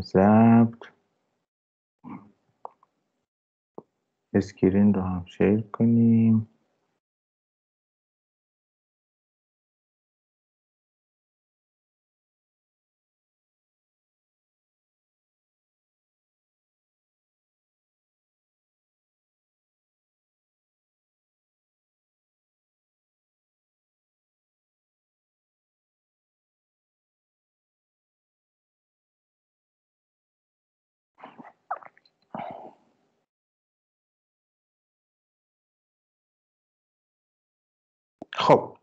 ضبط. اسکرین رو هم شیر کنیم. خب.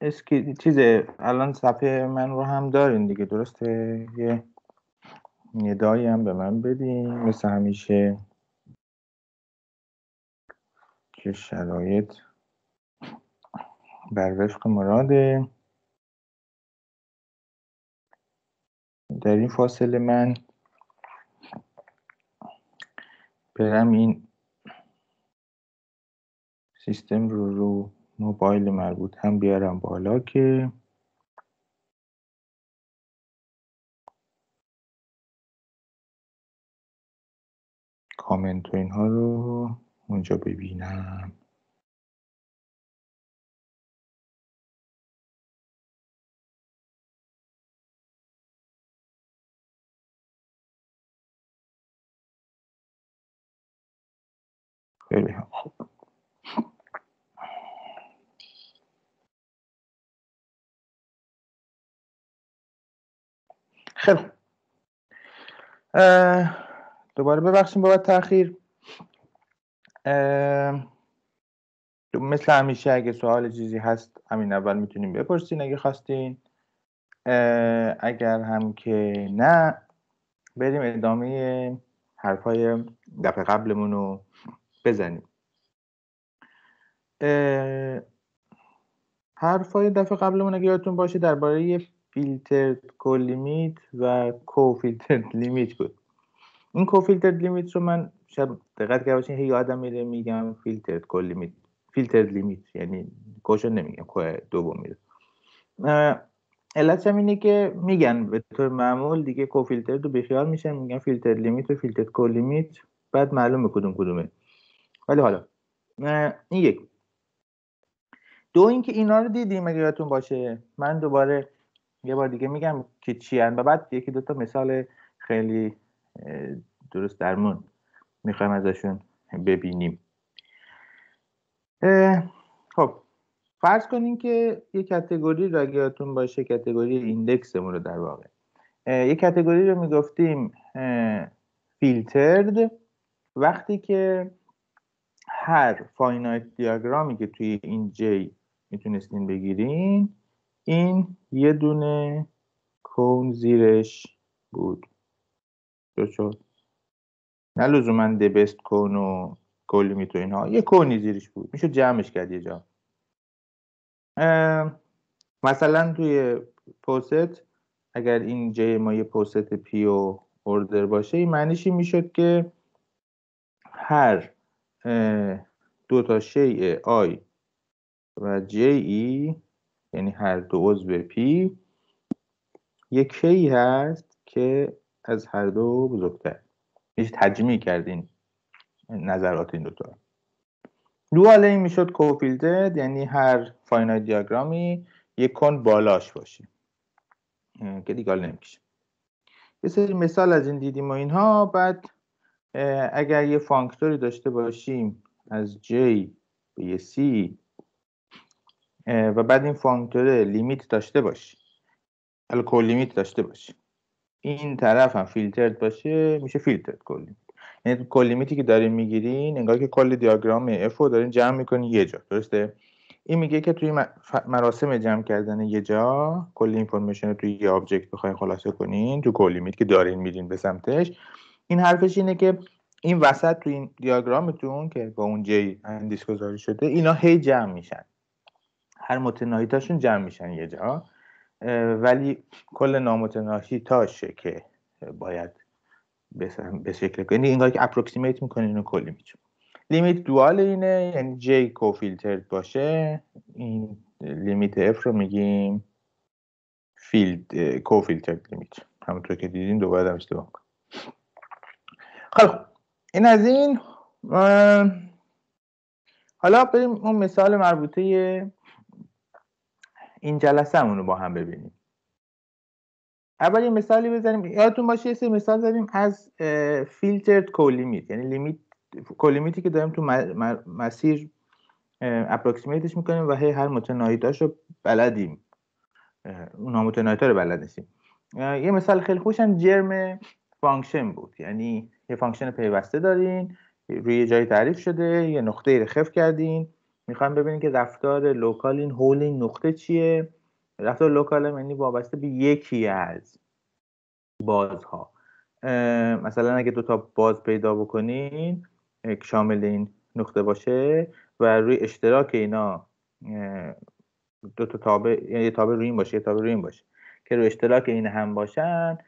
اسکی چیز الان صفحه من رو هم دارین دیگه درسته؟ یه ندایی هم به من بدین مثل همیشه. که شرایط؟ بر وفق مراده. در این فاصله من برم این سیستم رو رو موبایل مربوط هم بیارم بالا که کامنت و اینها رو اونجا ببینم. خیلی خوب. خیلی دوباره ببخشیم بابت تاخیر. مثل همیشه اگه سوال چیزی هست همین اول می‌تونیم بپرسین اگه خواستین. اگر هم که نه بریم ادامه حرفای دفعه قبلمون رو بزنیم. حرفای دفعه قبلمون اگه یادتون باشه درباره فیلتر کولیمیت و کوفیلتر لیمیت بود. این کوفیلتر لیمیت رو من شب دقت کرده باشین هی یادم میره میگم فیلتر کولیمیت فیلتر لیمیت یعنی کوشن نمیگم کوه دوم میره. علتش هم اینه که میگن به طور معمول دیگه کوفیلتر رو بیخیال میشن میگن فیلتر لیمیت و فیلتر کولیمیت بعد معلومه کدوم کدومه. ولی حالا این یک. دو اینکه اینا رو دیدیم اگه یادتون باشه. من دوباره یه بار دیگه میگم که چی و بعد یکی دو تا مثال خیلی درست درمون می‌خوایم ازشون ببینیم. خب فرض کنین که یه کتگوری را یادتون باشه کتگوری ایندکسمون رو در واقع. یه کتگوری رو می‌گفتیم فیلترد. وقتی که هر فاینایت دیاگرامی که توی این جی می‌تونستین بگیرین این یه دونه کون زیرش بود. شد نه لزوما دبست کون و کلی تو اینها. یه کونی زیرش بود. میشه جمعش کرد یه جا. مثلا توی پوست اگر این جی ما یه پوست پی و اوردر باشه این معنیش می‌شد که هر دو تا شیء آی و جی ای یعنی هر دو عضو پی یک شیعی هست که از هر دو بزرگتر. میشه تجمیع کردین. نظرات این دوتا. dual این می‌شد cofiltered یعنی هر finite دیاگرامی یک cone بالاش باشه. که دیگه نمیشه یه سری مثال از این دیدیم و اینها. بعد اگر یه functor ی داشته باشیم از J به یه C و بعد این functor limit داشته باشه colimit داشته باشه این طرف هم filtered باشه میشه filtered co یعنی colimit ی که دارین می‌گیرین انگار که کل دیاگرام F رو دارین جمع می‌کنین یه جا درسته؟ این میگه که توی مراسم جمع کردن یه جا کل information رو توی یه object بخواین خلاصه کنین تو colimit که دارین میرین به سمتش. این حرفش اینه که این وسط تو این دیاگرامتون که با اون J اندیس گذاری شده اینا هی جمع میشن. هر متناهیتاشون جمع میشن یه جا. ولی کل نامتناهی تاشه که باید به شکل کنی انگار که اپروکسیمیت می‌کنین اینو کلی میچون لیمیت دوال اینه یعنی جی کوفیلترد باشه. این لیمیت اف رو میگیم فیلد کوفیلتر لیمیت همونطور که دیدین دوباره هم اشتباه خب این از این. حالا بریم اون مثال مربوطه این جلسه رو با هم ببینیم. اول یه مثالی بزنیم. یادتون باشه یه سری مثال زدیم از filtered colimit. یعنی limit colimit ی که داریم تو مسیر approximate ش می‌کنیم و هی هر متناهیتاش رو بلدیم. اون متناهیتا رو بلد نیستیم. یه مثال خیلی خوشم germ function بود. یعنی یه function پیوسته دارین روی جایی تعریف شده یه نقطه رو فیکس کردین می‌خوایم ببینیم که رفتار local این حول این نقطه چیه. رفتار local یعنی وابسته به یکی از بازها. مثلا اگه دو تا باز پیدا بکنین شامل این نقطه باشه و روی اشتراک اینا دو تا تابع یعنی یه تابع روی این باشه یه تابع روی این باشه. که روی اشتراک این هم باشن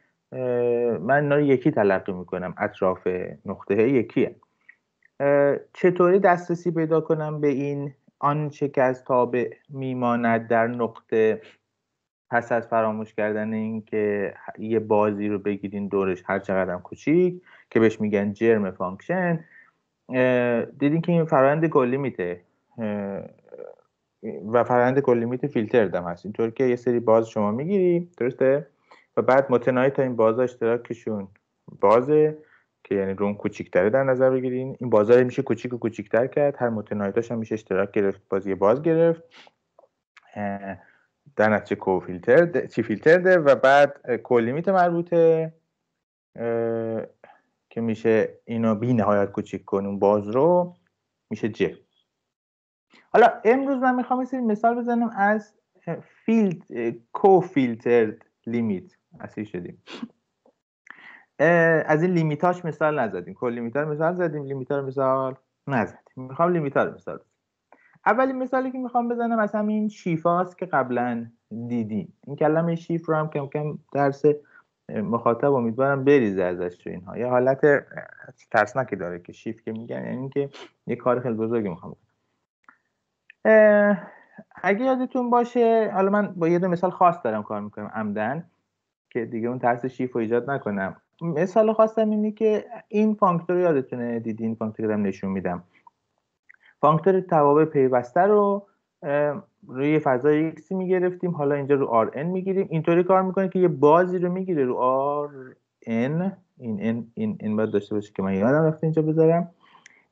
من اینا رو یکی تلقی می‌کنم اطراف نقطه یکی چطوری دسترسی پیدا کنم به این آنچه که از تابع میماند در نقطه پس از فراموش کردن اینکه یه بازی رو بگیرین دورش هر چقدر کوچیک که بهش میگن germ function دیدین که این فرآیند colimitه و فرآیند colimit filtered هم هست. اینطور که یه سری باز شما می‌گیری درسته؟ و بعد متناهی تا این بازا اشتراکشون بازه. که یعنی روم کوچیکتره در نظر بگیرین. این بازار میشه کوچیک و کوچیکتر کرد. هر متناهیتاش هم میشه اشتراک گرفت بازی باز گرفت. در نتیجه کو فیلتر چی فیلتر ده و بعد کلیمیت مربوطه. که میشه اینو بی نهایت کوچیک کنیم. باز رو میشه ج حالا امروز من می‌خوام یه مثال بزنم از filtered cofiltered limit. اصلی شدیم. از این limitاش مثال نزدیم. colimitا رو مثال زدیم limitا رو مثال نزدیم. می‌خوام limitا رو مثال بزنم. اولین مثالی که می‌خوام بزنم از همین sheafاست که قبلا دیدیم. این کلمه sheaf رو هم کم کم ترس مخاطب امیدوارم بریزه ازش تو اینها. یه حالت ترسناکی داره که sheaf که میگن یعنی اینکه یه کار خیلی بزرگی می‌خوام بکنم. اگه یادتون باشه حالا من با یه دو مثال خاص دارم کار می‌کنم عمدا که دیگه اون ترس sheaf رو ایجاد نکنم. مثال خواستم اینه که این functor یادتونه دیدین functor که نشون میدم. functor توابع پیوسته رو روی فضای X می‌گرفتیم. حالا اینجا رو Rn می‌گیریم. اینطوری کار می‌کنه که یه بازی رو می‌گیره رو Rn. این n این این باید داشته باشه که من یادم رفته اینجا بذارم.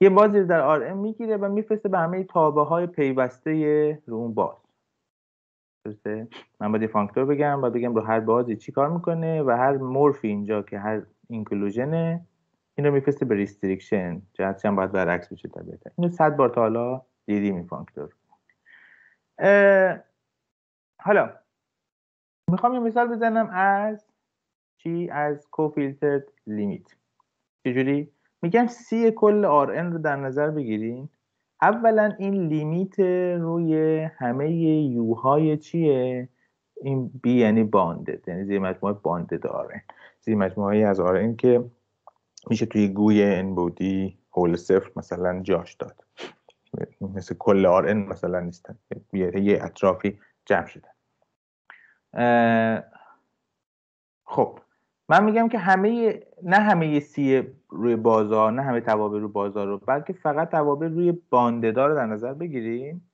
یه بازی رو در Rn می‌گیره و میفرسته به همه تابع های پیوسته رو اون باز. درسته؟ من باید functor بگم و بگم رو هر بازی چی کار می‌کنه و هر morphism اینجا که هر inclusionه این رو میفرسته به restriction جهتش هم باید برعکس بشه طبیعتا. اینو صد بار تا حالا دیدیم این functor حالا می‌خوام یه مثال بزنم از چی؟ از cofiltered limit چجوری؟ میگم سی کل آر رو در نظر بگیرین اولا این لیمیت روی همه یوهای چیه؟ این بی یعنی باندد یعنی زیر مجموعه باندد آرن زیر مجموعه از آرن که میشه توی گوی ان بودی هول صفر مثلا جاش داد. مثل کل آرن مثلا نیستن. یه اطرافی جمع شدن. خب. من میگم که همه نه همه سی روی بازار نه همه توابع روی بازار رو بلکه فقط توابع روی بانددار رو در نظر بگیریم.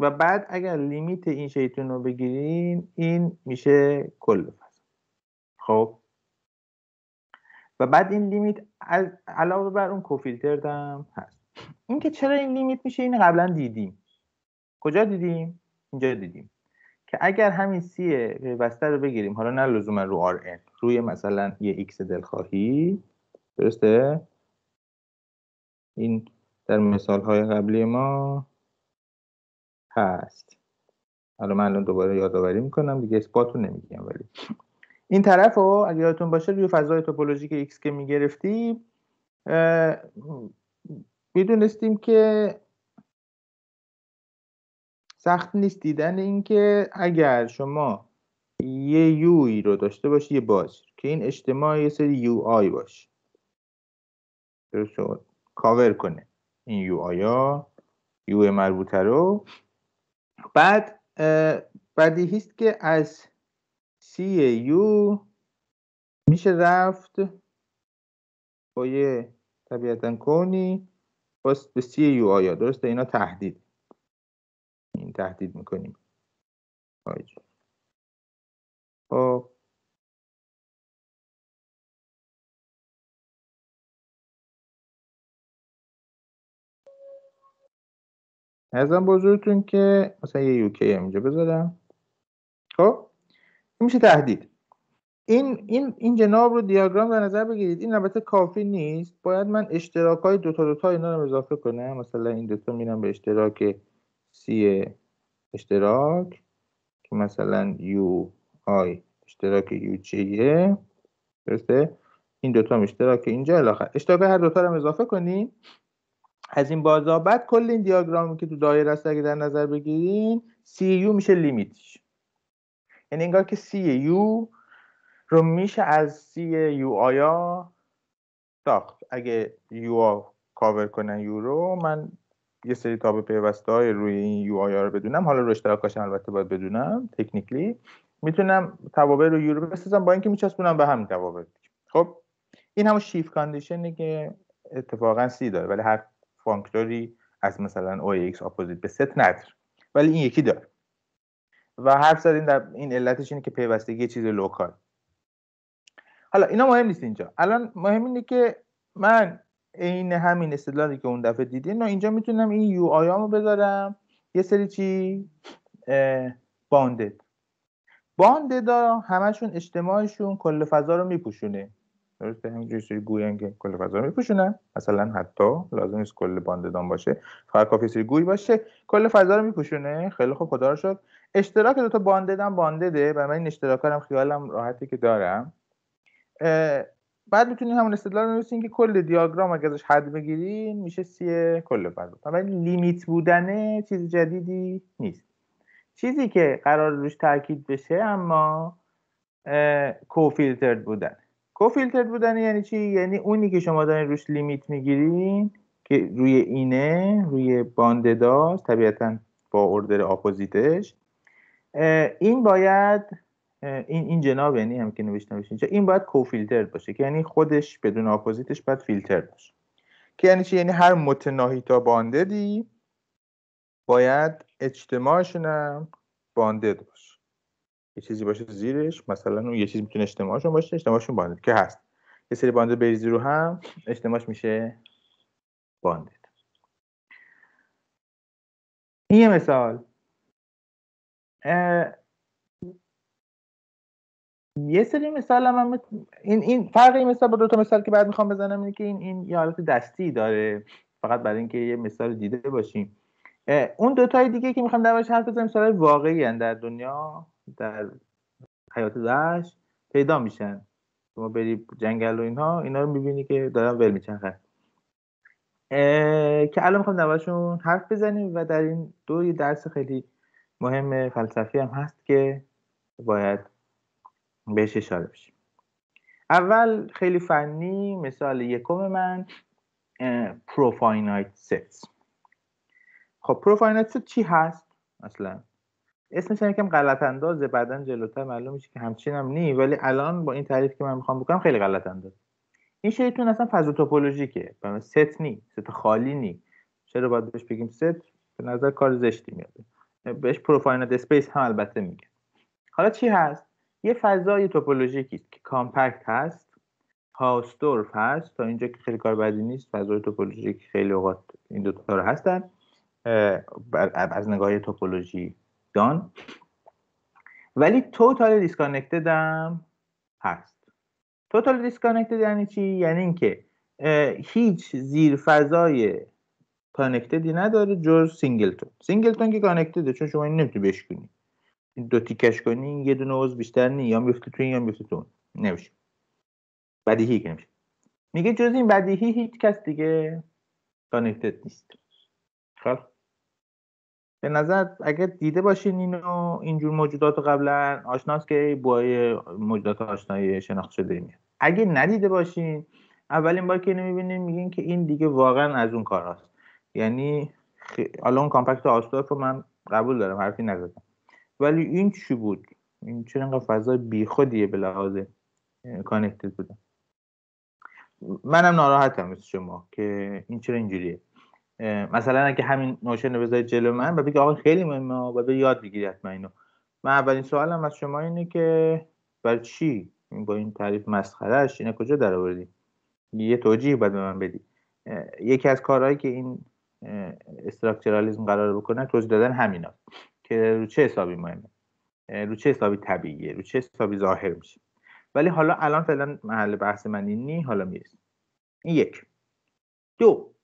و بعد اگر لیمیت این شیطون رو بگیریم این میشه کل فضا. خب؟ و بعد این لیمیت از علاوه بر اون کوفیلتر هم هست. اینکه چرا این لیمیت میشه؟ این قبلا دیدیم. کجا دیدیم؟ اینجا دیدیم. که اگر همین C پیوسته رو بگیریم حالا نه لزوما رو R روی مثلا یه X دلخواهی درسته؟ این در مثال های قبلی ما هست. حالا من الان دوباره یادآوری می‌کنم دیگه اثبات رو نمیگم ولی. این طرف رو اگر یادتون باشه روی فضای توپولوژیک X که می‌گرفتیم می‌دونستیم که سخت نیست. دیدن اینکه اگر شما یه یوی رو داشته باشی یه باز که این اجتماع یه سری یو آی باشه. درست کاور کنه این یو آیا یو مربوطه رو. بعد بدیهی است که از سی یو میشه رفت با یه طبیعتا کنی باز به سی یو آیا درسته؟ اینا تهدید. تهدید می‌کنیم. خب. ازم بزرگتون که مثلا یه یوکی اینجا بذارم. خب. میشه تهدید. این این این جناب رو دیاگرام در نظر بگیرید. این البته کافی نیست. باید من اشتراک های دوتا دوتا اینا رو اضافه کنم. مثلا این دوتا میرم به اشتراک C اشتراک که مثلا Ui اشتراک Uj ه درسته؟ این دوتا اشتراک اینجا الی آخر اشتراک هر دوتا رو اضافه کنیم از این بازا بعد کل این دیاگرامی که تو دایره است اگه در نظر بگیریم CU میشه limitش. یعنی انگار که CU رو میشه از سی یو آیا ساخت. اگه یو کاور کنن U رو من یه سری تابع پیوسته های روی این Uiا رو بدونم. حالا رو اشتراکاش البته باید بدونم technically. می‌تونم توابع رو U رو بسازم با اینکه میچسبونم به همین توابع خب این همون sheaf conditionی که اتفاقا C داره ولی هر functorی از مثلا OX opposite به ست نداره. ولی این یکی داره. و حرف زدیم در این علتش اینه که پیوستگی چیز local. حالا اینا مهم نیست اینجا. الان مهم اینه که من عین همین استدلالی که اون دفعه دیدین. اینجا می‌تونم این Uiامو بذارم. یه سری چی؟ bounded bounded همشون اجتماعشون کل فضا رو میپوشونه. درسته؟ همینجوری سری U این که کل فضا رو میپوشونن. مثلا حتی لازم نیست کل boundedا باشه. فقط کافی سری گوی باشه. کل فضا رو میپوشونه. خیلی خوب خدا رو شد اشتراک دو تا بانددم باندده و من این اشتراک هم خیالم راحتی که دارم. بعد می‌تونید همون استدلال بنویسین که کل دیاگرام اگه ازش حد بگیرین میشه سی کل فضا ولی لیمیت بودنه چیز جدیدی نیست. چیزی که قرار روش تاکید بشه اما کوفیلترد بودن. کوفیلترد بودن یعنی چی؟ یعنی اونی که شما دارین روش لیمیت می‌گیرین که روی اینه روی boundedاست طبیعتا با order oppositeش. این باید این این جناب یعنی هم که نوشته اینجا این باید cofilter باشه که یعنی خودش بدون اپوزیتش باید فیلتر باشه. که یعنی چی؟ یعنی هر متناهی تا boundedی باید اجتماعشون هم bounded باشه. یه چیزی باشه زیرش مثلا اون یه چیز می‌تونه اجتماعشون باشه اجتماعشون bounded. که هست. یه سری باندد بریزی رو هم اجتماعش میشه باندد. این یه مثال. یه سری مثال هم, این این فرق این مثال با دو تا مثال که بعد می‌خوام بزنم اینه که این این یه حالت دستی داره. فقط برای اینکه یه مثال دیده باشیم. اون دو تای دیگه که می‌خوام دربارش حرف بزنم مثال واقعی هن در دنیا در حیات وحش پیدا میشن. شما بری جنگل و اینها اینا رو می‌بینی که دارن ول میچرخن. که الان می‌خوام دربارشون حرف بزنیم و در این دو درس خیلی مهم فلسفی هم هست که باید بهش اشاره بشیم. اول خیلی فنی مثال یکم من profinite set خب profinite set چی هست؟ اصلا اسمش یکم غلط اندازه بعدا جلوتر معلوم میشه که همچین هم نی ولی الان با این تعریف که من می‌خوام بکنم خیلی غلط انداز این شیطون اصلا فضا توپولوژیکه ست نی ست خالی نی چرا باید بهش بگیم ست به نظر کار زشتی میاد بهش profinite space هم البته میگه حالا چی هست؟ یه فضای توپولوژیکی است که compact هست. Hausdorff هست. تا اینجا که خیلی کار بدی نیست فضای توپولوژیک خیلی اوقات این دو تا رو هستن. از نگاه توپولوژی دان ولی total disconnected هم هست. total disconnected یعنی چی؟ یعنی اینکه هیچ زیر فضای connected ی نداره جز singleton singleton که connected ه چون شما این نمی‌تونی بشکنی دو تیکش کنی یه دونه عضو بیشتر نی یا میفته تو این یا میفته تو نمیشه. بدیهی که نمیشه. میگه جز این بدیهی هیچ کس دیگه کانکتد نیست. خب. به نظر اگر دیده باشین اینو اینجور موجودات قبلا آشناست که بوهای موجودات آشنایی شناخت شده میاد. اگه ندیده باشین اولین بار که اینو می‌بینین میگین که این دیگه واقعا از اون کار هست یعنی حالا اون کامپکت آستورف رو من قبول دارم حرفی نزدم. ولی این چی بود؟ این چرا اینقدر فضای بیخودیه به لحاظ connected بودن منم ناراحتم مثل شما که این چرا اینجوریه. مثلا اگه همین notion رو بذارید جلو من و بگی آقا خیلی مهمه و به یاد بگیری حتما اینو. من اولین سوالم از شما اینه که برای چی؟ با این تعریف مسخرهش اینه کجا در آوردی یه توجیه باید به من بدی. یکی از کارهایی که این structuralism قرار بکنه توضیح دادن همینا که رو چه حسابی مهمه؟ رو چه حسابی طبیعیه؟ رو چه حسابی ظاهر میشه؟ ولی حالا الان فعلا محل بحث من این نی حالا می‌رسیم. این یک. دو.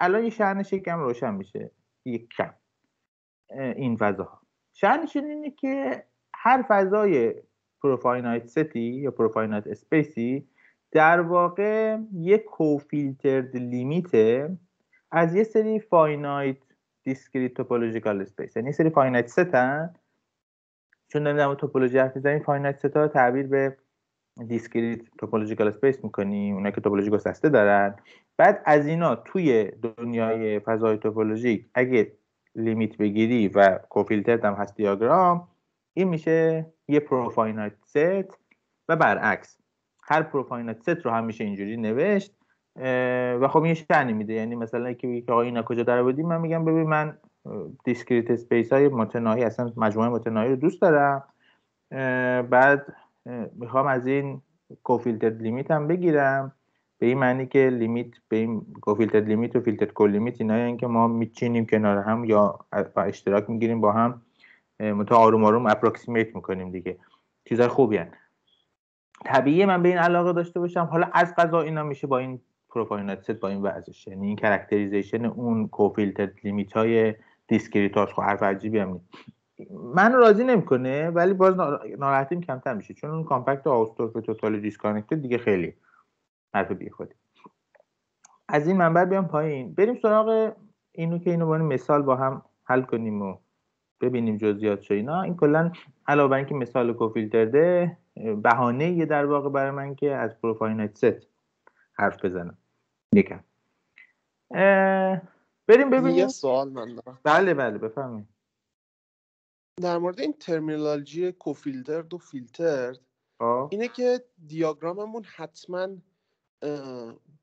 الان یه شأنش یکم روشن میشه. یک کم این فضاها. شأنش اینه که هر فضای profinite set ی یا profinite space ی در واقع یک cofiltered limit ه از یه سری finite discrete topological space. یعنی سری finite set ن چون در توپولوژی حرف می‌زنیم finite set ا رو تعبیر به discrete topological space می‌کنیم اونایی که توپولوژی گسسته دارن. بعد از اینا توی دنیای فضای توپولوژیک اگه limit بگیری و cofilter هم هست دیاگرام این میشه یه profinite set و برعکس. هر profinite set رو هم میشه اینجوری نوشت. و خب این شأنی میده. یعنی مثلا که آقا اینا کجا در بودیم من میگم ببین من discrete space های متناهی اصلا مجموعه متناهی رو دوست دارم. بعد می‌خوام از این cofilter limit هم بگیرم. به این معنی که limit به این cofilter limit و filter colimit اینا که ما میچینیم کنار هم یا اشتراک می‌گیریم با هم متا آروم آروم approximate می‌کنیم دیگه. چیزای خوبی هن. طبیعیه من به این علاقه داشته باشم. حالا از قضا اینا میشه با این profinite set با این وضعش یعنی این characterization اون cofilter limit های discrete اش خب حرف عجیبی هم من راضی نمی‌کنه ولی باز ناراحتیم کمتر میشه. چون اون compact Hausdorff total disconnected دیگه خیلی حرف بی خودی از این منبر بیام پایین. بریم سراغ اینو که اینو با مثال با هم حل کنیم و ببینیم جزئیات اینا. این کلا علاوه بر اینکه مثال کوفیلترده بهانه یه در واقع برای من که از پروفایل ست حرف بزنم. یکم. بریم ببینیم. یه سوال من دارم. بله بله بفهمید در مورد این ترمینولوژی کوفیلترد و فیلترد آه. اینه که دیاگراممون حتما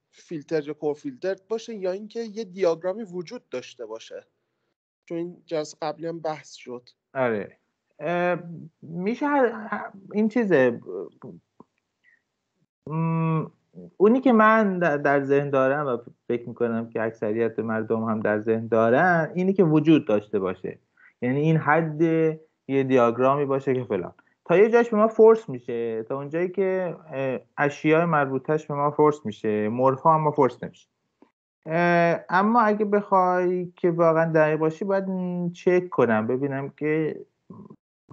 فیلتر یا کوفیلترد باشه یا اینکه یه دیاگرامی وجود داشته باشه. چون این جلسه قبلی هم بحث شد. آره. میشه این چیزه اونی که من در ذهن دارم و فکر می‌کنم که اکثریت مردم هم در ذهن دارن اینی که وجود داشته باشه. یعنی این حد یه دیاگرامی باشه که فلان. تا یه جاش به ما فورس میشه تا اونجایی که اشیاء مربوطش به ما فورس میشه مورفا هم ما فورس نمیشه. اما اگه بخوای که واقعا دقیق باشی باید چک کنم ببینم که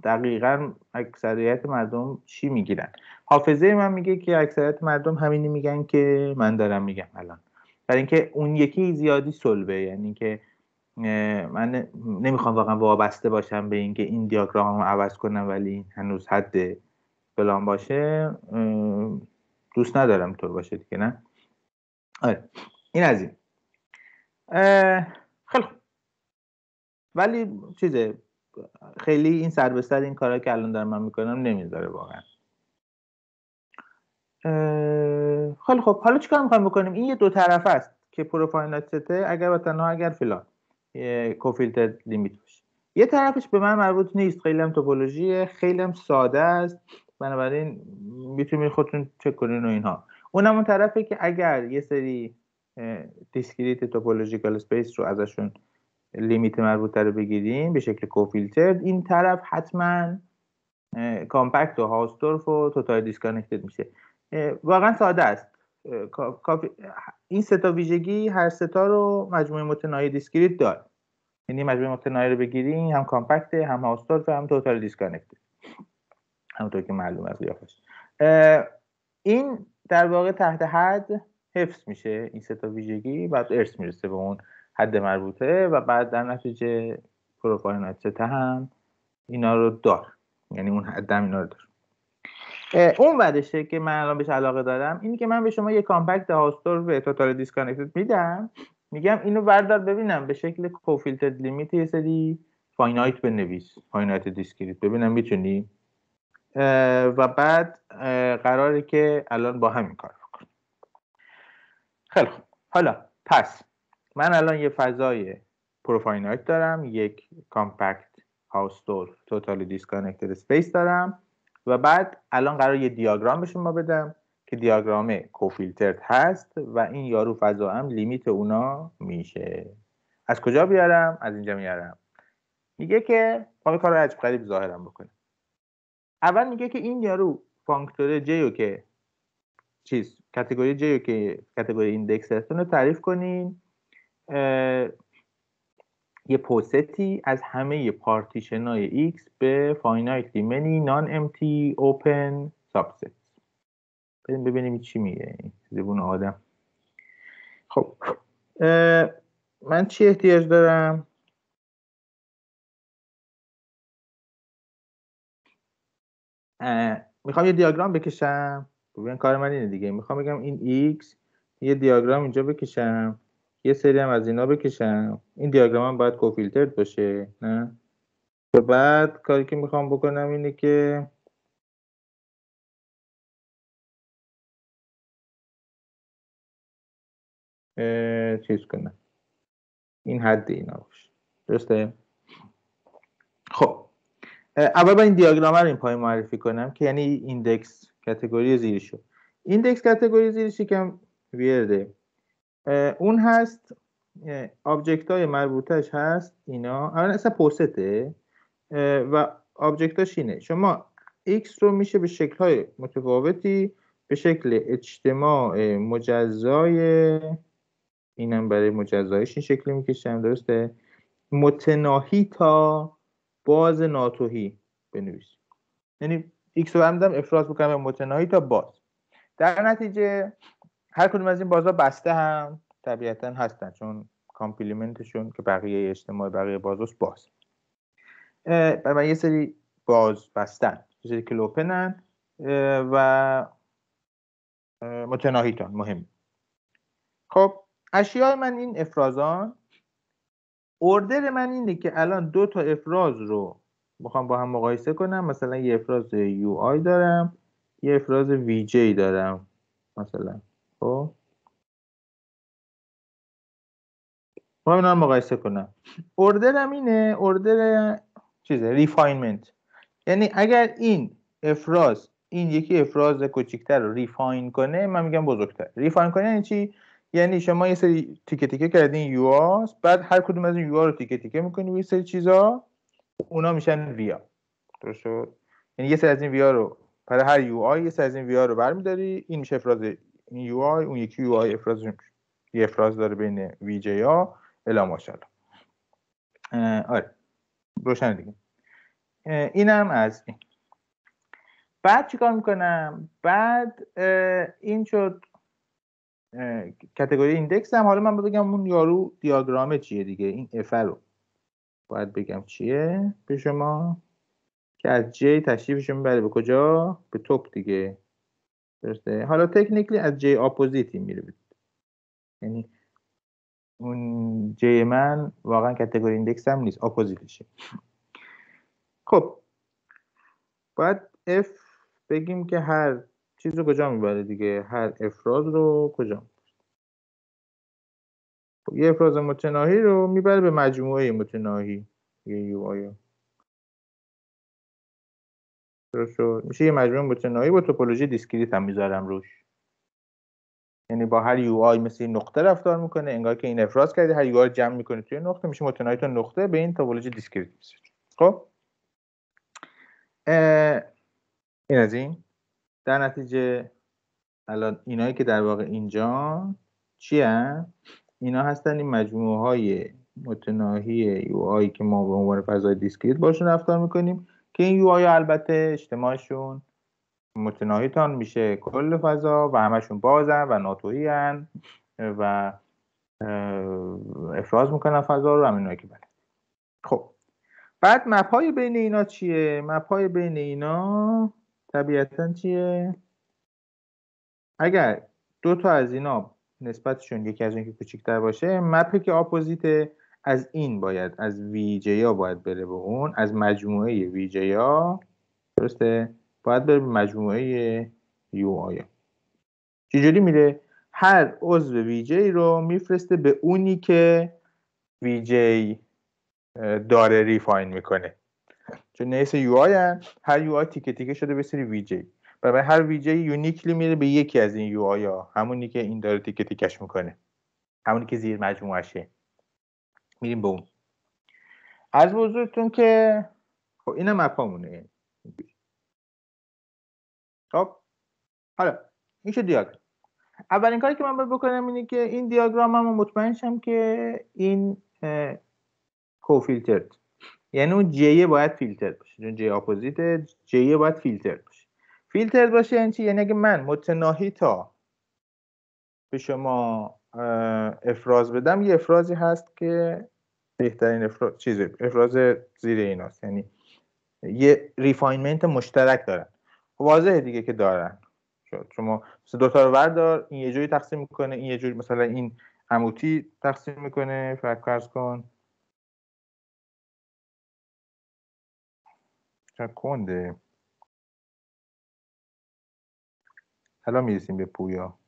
دقیقا اکثریت مردم چی می‌گیرن. حافظه من میگه که اکثریت مردم همینی میگن که من دارم میگم الان. برای اینکه اون یکی زیادی سلبه یعنی که من نمی‌خوام واقعا وابسته باشم به اینکه این دیاگرام رو عوض کنم ولی هنوز حد فلان باشه دوست ندارم طور باشه دیگه نه؟ آره این از این. خیلی ولی چیزه خیلی این سر به سر این کارا که الان دارم من می‌کنم نمی‌ذاره واقعا. خیلی خب حالا چیکار می‌خوایم بکنیم؟ این یه دو طرف است که پروفایل اگر و اگر فلان کوفیلتر لیمیت باشه. یه طرفش به من مربوط نیست. خیلی هم توپولوژی خیلی هم ساده است. بنابراین می‌تونید خودتون چک کنین و اینها. اونم اون طرفه که اگر یه سری discrete topological space رو ازشون limit مربوطه رو بگیریم به شکل cofilter این طرف حتما compact و Hausdorff و total disconnected میشه. واقعا ساده است. این سه تا ویژگی هر سه تا رو مجموعه متناهی discrete داره یعنی مجموعه متناهی رو بگیریم هم compact هم Hausdorff هم total disconnected. همونطور که معلوم از قیافش. این در واقع تحت حد حفظ میشه این سه تا ویژگی. بعد ارث می‌رسه به اون حد مربوطه و بعد در نتیجه profinite نتیجه هم اینا رو دار. یعنی اون حد هم اینا رو دار. اون ورشه که من الان بهش علاقه دارم اینی که من به شما یه compact Hausdorff و total disconnected میدم. میگم اینو بردار ببینم به شکل cofilter limit یه سری finite بنویس finite discrete ببینم می‌تونی؟ و بعد قراره که الان با همین کار بکنیم خیلی خوب. حالا پس من الان یه فضای profinite دارم یک کامپکت هاوستور توتالی دیسکانکتد اسپیس دارم. و بعد الان قرار یه دیاگرام به شما بدم که دیاگرام cofiltered هست و این یارو فضا هم limit اونا میشه. از کجا بیارم؟ از اینجا میارم. میگه که ما کار عجب غریب ظاهرم بکنیم. اول میگه که این یارو functor J و که چیز category J و که category index هستون رو تعریف کنین. یه poset ی از همه پارتیشن های X به finitely many non-empty open subset بریم ببینیم چی میگه زبون آدم. خب من چی احتیاج دارم؟ می‌خوام یه دیاگرام بکشم. ببین کار من اینه دیگه. می‌خوام بگم این x یه دیاگرام اینجا بکشم. یه سری هم از اینا بکشم این دیاگرام هم باید کوفیلترد باشه نه؟ و بعد کاری که می‌خوام بکنم اینه که چیز کنم. این حد اینا باشه. درسته؟ خب. اول با این دیاگرام رو این پای معرفی کنم که یعنی index category زیرشو. index category زیرشی که ویرده اون هست object های مربوطش هست اینا. اول اصلا poset ه و object اش اینه. شما x رو میشه به شکل های متفاوتی به شکل اجتماع مجزای اینم برای مجزایش این شکلی می‌کشم درسته؟ متناهی تا باز ناتوهی بنویسیم یعنی x رو همدم افراز بکنم متناهی تا باز. در نتیجه هر کدوم از این بازا بسته هم طبیعتا هستن چون کامپلیمنتشون که بقیه اجتماع بقیه بازوس باز. برای یه سری باز بستن یه سری کلوپنن و متناهیتان مهم. خب اشیاء من این افرازان اردر من اینه که الان دو تا افراز رو می‌خوام با هم مقایسه کنم. مثلا یه افراز یو آی دارم یه افراز وی جی دارم مثلا. خب. می‌خوام اینا رو مقایسه کنم. order م اینه order چیزه refinement یعنی اگر این افراز این یکی افراز کوچیکتر رو refine کنه من میگم بزرگتر. refine کنه یعنی چی؟ یعنی شما یه سری تیکه تیکه کردین U بعد هر کدوم از این U رو تیکه تیکه می‌کنی یه سری چیزا اونا میشن V ا. درست یعنی یه سری از این V ا رو برای هر U i یه سری از این V ا رو برمیداری این میشه افراز این U i اون یکی U i افراز یه افراز داره بین VJ ها الا ماشاءالله. آره. روشن دیگه. اینم از این. بعد چیکار می‌کنم؟ بعد این شد category index هم حالا من بگم اون یارو دیاگرام چیه دیگه؟ این F رو. باید بگم چیه به شما؟ که از J تشریفش می‌بره به کجا؟ به Top دیگه. درسته حالا technically از J opposite ی میره. یعنی اون J من واقعا category index هم نیست opposite شه خب باید F بگیم که هر چیز رو کجا می‌بره دیگه؟ هر افراز رو کجا خب یه افراز متناهی رو می‌بره به مجموعه متناهی یه UI ا میشه یه مجموعه متناهی با توپولوژی discrete هم می‌ذارم روش. یعنی با هر UI مثل نقطه رفتار می‌کنه انگار که این افراز کرده هر UI جمع می‌کنه توی نقطه میشه متناهی تا نقطه به این توپولوژی discrete می‌ذاره خب؟ این از این. در نتیجه الان اینایی که در واقع اینجا چی اینا هستن این مجموعه های متناهی UI که ما به عنوان فضای discrete باشون رفتار می‌کنیم. که این UI البته اجتماعشون متناهیتان میشه کل فضا و همشون بازن و ناتهی و افراز می‌کنن فضا رو همین که بله. خب. بعد map های بین اینا چیه؟ map های بین اینا طبیعتا چیه؟ اگر دو تا از اینا نسبتشون یکی از اون که کوچیک‌تر باشه map ی که opposite از این باید از VJ ها باید بره به اون از مجموعه VJ ها درسته؟ باید بره به مجموعه UI ا چجوری میره؟ هر عضو VJ ی رو میفرسته به اونی که VJ ی داره refine می‌کنه. چون نیست UI هر UI تیکه تیکه شده به سری VJ ی برای هر VJ ی uniquely میره به یکی از این UI ها همونی که این داره تیکه تیکش می‌کنه. همونی که زیر مجموعشه. میریم به اون. از بزرگتون که خب اینم مپامونه خب حالا این شد دیاگرام؟ اولین کاری که من باید بکنم اینه که این دیاگرام هم مطمئن شم که این کوفیلترد. یعنی اون جیه باید فیلتر باشه. چون جی اپوزیت جیه باید فیلتر باشه. فیلتر باشه یعنی چی؟ یعنی اگه من متناهی تا به شما افراز بدم. یه افرازی هست که بهترین افراز چیز افراز زیر ایناست. یعنی یه refinement مشترک دارن. واضحه دیگه که دارن. شما مثلا دو تا رو بردار این یه جوری تقسیم می‌کنه این یه جوری مثلا این عمودی تقسیم می‌کنه. فرض کن. کنده حالا می‌رسیم به پویا.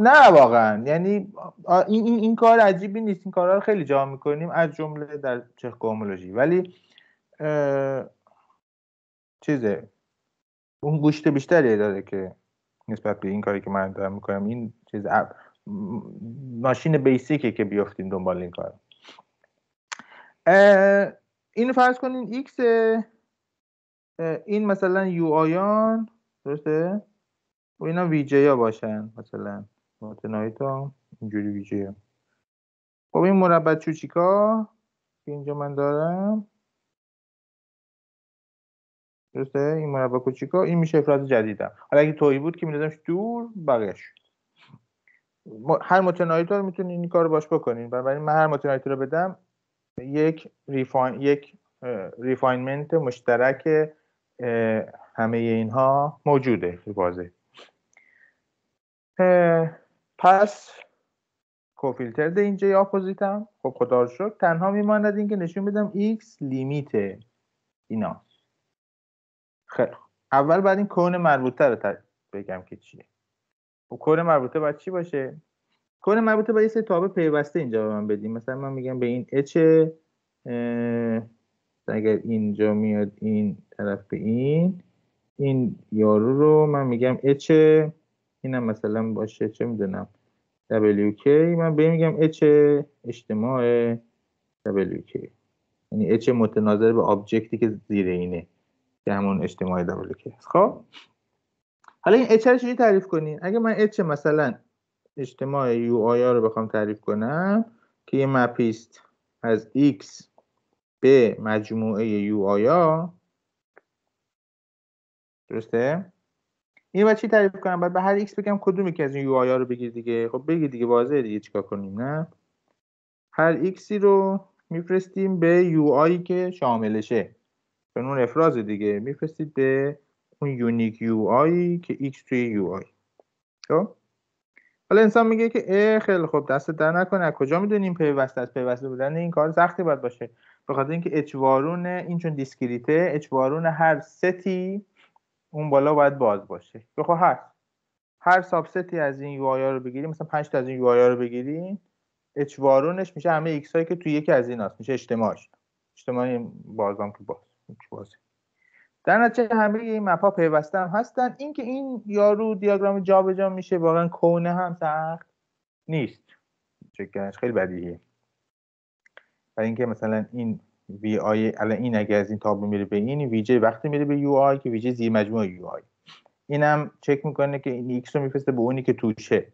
نه واقعا. یعنی این, این, این کار عجیبی نیست. این کارها رو خیلی جا می‌کنیم از جمله در چخ ولی چیزه اون گوشت بیشتری داره که نسبت به این کاری که من دارم می‌کنم. این چیز ماشین بیسیکه که بیافتیم دنبال این کار. اینو فرض کنین x این مثلا یو آیان درسته؟ و اینا ویجه ها باشن مثلا. متنایتا اینجوری ویجه ها خب این مربع چوچیکا که اینجا من دارم. درسته؟ این مربع کوچیکا. این میشه افراز جدیدم. حالا اگه تویی بود که میدادمش دور بقیهش هر متناهی تا رو می‌تونین این کار باش بکنین. بنابراین من هر متناهی تا رو بدم یک refine یک refinement مشترک همه اینها موجوده واضح پس کوفیلتر اینجا اپوزیتم. خب خدا رو شکر تنها میماند این که نشون بدم x لیمیت اینا. خیلی اول بعد این کون مربوطه رو بگم که چیه. خب کون مربوطه باید چی باشه؟ کون مربوطه باید یه سری تابع پیوسته اینجا به من بدیم مثلا من میگم به این اچ اگر اینجا میاد این طرف به این این یارو رو من میگم اچ اینم مثلا باشه چه می‌دونم WK من به میگم H اجتماع WK یعنی H متناظر به object ی که زیر اینه که همون اجتماع WK خب؟ حالا این H رو چجوری تعریف کنین؟ اگه من H مثلا اجتماع UI ا رو بخوام تعریف کنم که یه map یست از x به مجموعه UI ا درسته؟ این باید چی تعریف کنم؟ بعد به هر x بگم کدومی که از این UI رو بگیر دیگه. خب بگیر دیگه واضحه دیگه چیکار کنیم نه؟ هر x ی رو میفرستیم به UI که شاملشه. چون اون افراز دیگه. میفرستید به اون unique UI که x توی UI. خب؟ حالا انسان میگه که اه خیلی خوب دست در نکنه. کجا می‌دونیم پیوسته از پیوسته بودن؟ این کار سختی باید باشه. به خاطر اینکه اچوارون این چون دیسکریته اچوارون هر ستی اون بالا باید باز باشه. بخوا هست. هر subset ی از این U رو بگیریم مثلا 5 تا از این U رو بگیریم. H وارونش میشه همه x هایی که توی یکی از این هست میشه اجتماعش. اجتماعی بازم که باز. بازه در نتیجه همه این map ها پیوسته هم هستن. اینکه این یارو دیاگرام جابجا میشه واقعا cone ه هم سخت نیست. چکرش خیلی بدیهیه. برای اینکه مثلا این VI الان این اگه از این تابلو میره به این VJ ه وقتی میره به UI که VJ زیر مجموعه UI. اینم چک می‌کنه که این x رو میفرسته به اونی که توشه.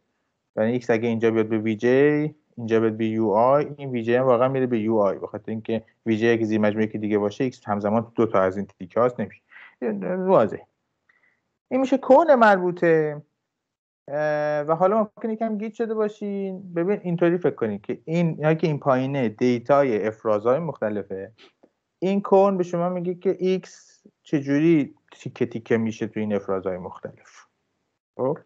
یعنی x اگه اینجا بیاد به VJ اینجا بیاد به UI این VJ هم واقعا میره به UI. بخاطر اینکه VJ اگه زیر مجموعه که دیگه باشه x همزمان دو تا از این تیکه هاست نمیشه. واضح این میشه cone مربوطه. و حالا ممکنه یکم گیج شده باشین. ببین اینطوری فکر کنید که این یا که این پایینه data ی افرازهای مختلفه. این cone به شما میگه که x چجوری تیکه تیکه میشه تو این افرازهای مختلف. خب؟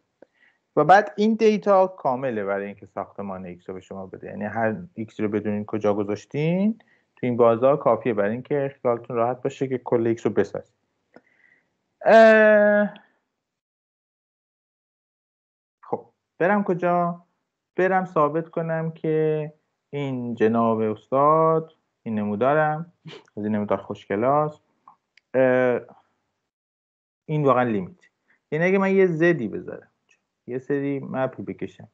و بعد این data کامله برای اینکه ساختمان x رو به شما بده. یعنی هر x رو بدونین کجا گذاشتین تو این بازار کافیه برای اینکه خیالتون راحت باشه که کل x رو بسازید برم کجا؟ برم ثابت کنم که این جناب استاد این نمودارم از این نمودار خوشکلاس این واقعا لیمیت. یعنی اگه من یه زدی بذارم یه سری مپی بکشم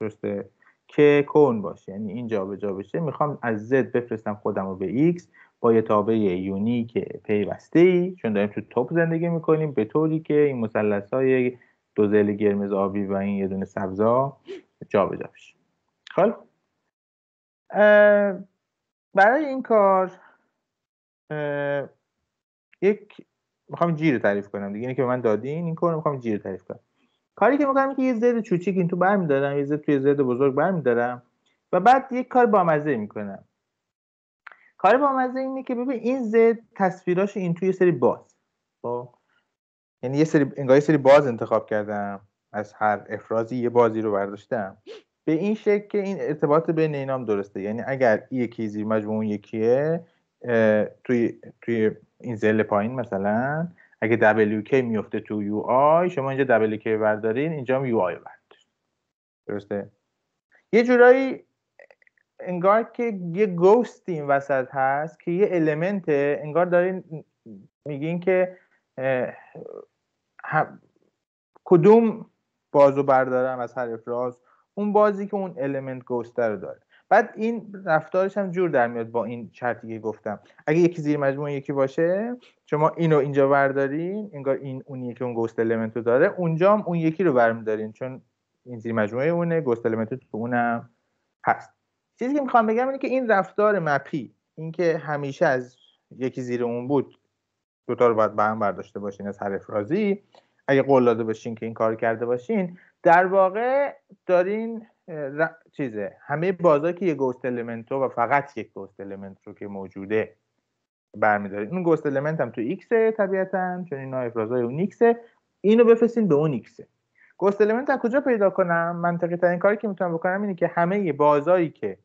درسته؟ که کون باشه. یعنی این جا به جا بشه. می‌خوام از زد بفرستم خودم رو به x با یه تابع یونیک پیوسته ای چون داریم تو توپ زندگی می‌کنیم. به طوری که این مثلث های دو زل گرمز آبی و این یه دونه سبزا جا بشه. خب. برای این کار یک می‌خوام جیر تعریف کنم دیگه. اینه که به من دادین این کار می‌خوام جیر تعریف کنم. کاری که می‌کنم که یه زد چوچیک این تو برمیدارم یه زد توی زد بزرگ برمیدارم و بعد یک کار بامزه می‌کنم. کار بامزه اینه که ببین این زد تصویراش این توی سری باز. خب؟ یعنی یه سری انگار یه سری باز انتخاب کردم. از هر افرازی یه بازی رو برداشتم. به این شکل که این ارتباط بین اینام درسته. یعنی اگر یکی زیر مجموع یکیه توی توی این زل پایین مثلا اگه WK میفته تو یو آی شما اینجا WK بردارین اینجا هم یو آی درسته؟ یه جورایی انگار که یه گوست این وسط هست که یه المنت انگار دارین میگین که کدوم بازو بردارم از هر افراز اون بازی که اون element ghost ه رو داره. بعد این رفتارش هم جور در میاد با این شرطی که گفتم. اگه یکی زیر مجموعه یکی باشه شما اینو اینجا بردارین انگار این اونیه که اون ghost element رو داره. اونجا هم اون یکی رو برمیدارین چون این زیر مجموعه اونه ghost element تو اونم هست. چیزی که می‌خوام بگم اینه که این رفتار map ی اینکه همیشه از یکی زیر اون بود دوتا رو باید به هم برداشته باشین از هر افرازی. اگه قول داده باشین که این کار کرده باشین. در واقع دارین ر... چیزه همه بازار که یه ghost element و فقط یک ghost element رو که موجوده برمیدارید. اون ghost element هم تو x طبیعتا چون اینا افرازای اون x ه اینو بفرستین به اون x ه ghost element از کجا پیدا کنم؟ منطقی ترین کاری که می‌تونم بکنم اینه که همه بازاری که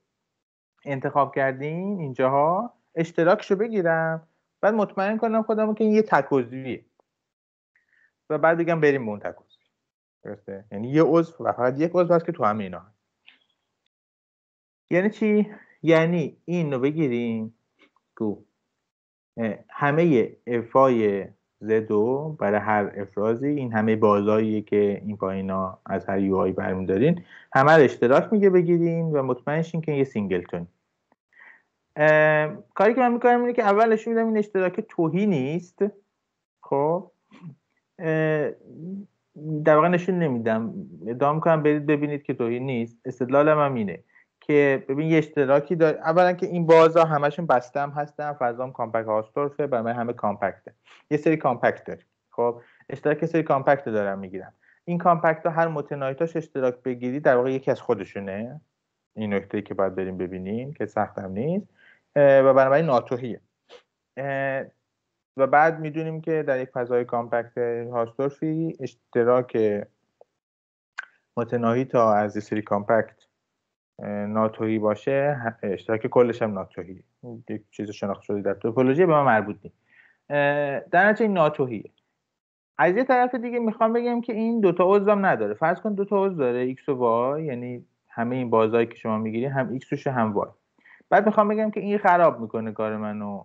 انتخاب کردین اینجاها اشتراکشو بگیرم. بعد مطمئن کنم خودم که این یه تکوزیه و بعد بگم بریم به اون تکوزی درسته؟ یعنی یه عضو و فقط یک عضو هست که تو همه اینا هست. یعنی چی؟ یعنی این رو بگیریم گو همه افای زدو برای هر افرازی این همه بازایی که این پایینا از هر یو آی برمیدارین. همه رو اشتراک میگه بگیرین و مطمئن شین که یه سینگلتون کاری که من می‌کنم اینه که اول نشون میدم این اشتراک توهی نیست. خب. در واقع نشون نمیدم. ادعا می‌کنم برید ببینید که توهی نیست. استدلالم هم اینه که ببین یه اشتراکی داره اولا که این بازا همشون بسته هم هستن فضام کامپکت هاستورفه برای همه کامپکته. یه سری کامپکت داریم. خب. اشتراک سری compact دارم می‌گیرم. این compact ها هر متناهیتاش اشتراک بگیری در واقع یکی از خودشونه. این نکته که باید بریم ببینیم که سختم نیست. و بنابراین ناتهیه. و بعد می‌دونیم که در یک فضای compact Hausdorff ی اشتراک متناهی تا از سری compact ناتهی باشه اشتراک کلش هم ناتهی یک چیز شناخته شده در توپولوژی به ما مربوط نیست. در نتیجه این ناتوهیه. از یه طرف دیگه می‌خوام بگم که این دوتا عضو هم نداره. فرض کن دوتا عضو داره x و y یعنی همه این بازایی که شما می‌گیرین هم x توشه هم y. بعد می‌خوام بگم که این خراب می‌کنه کار منو.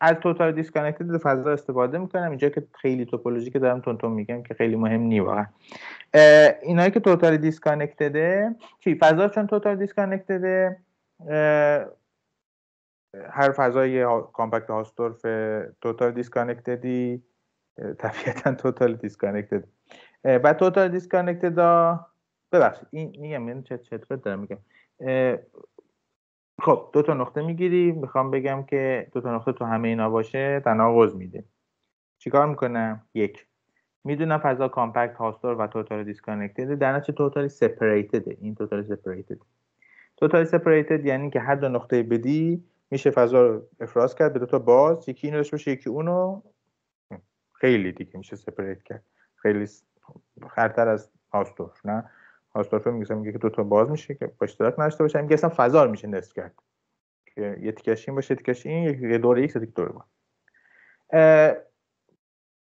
از توتال دیسکانکتد فضا استفاده می‌کنم. اینجا که خیلی توپولوژی که دارم تون میگم که خیلی مهم نی واقعا. اینایی که توتال دیسکانکتده چی؟ فضا چون توتال دیسکانکتده هر فضای compact Hausdorff total disconnected ی طبیعتا total disconnected بعد total disconnected ببخشید این میگم چه چطور دارم میگم؟ خب دو تا نقطه می‌گیری می‌خوام بگم که دو تا نقطه تو همه اینا باشه تناقض میده. چیکار می‌کنم؟ یک می‌دونم فضا compact Hausdorff و total disconnected. در نتیجه totally separated این total separated. total separated یعنی که هر دو نقطه بدی میشه فضا رو افراز کرد به دو تا باز. یکی اینو داشته باشه یکی اونو. خیلی دیگه میشه separate کرد. خیلی خرتر از Hausdorff نه؟ Hausdorff میگه میگه که دو تا باز میشه که با اشتراک نداشته باشه. میگه اصلا فضا میشه نصف کرد. که یه تیکش این باشه تیکش این یه دور x یک دور با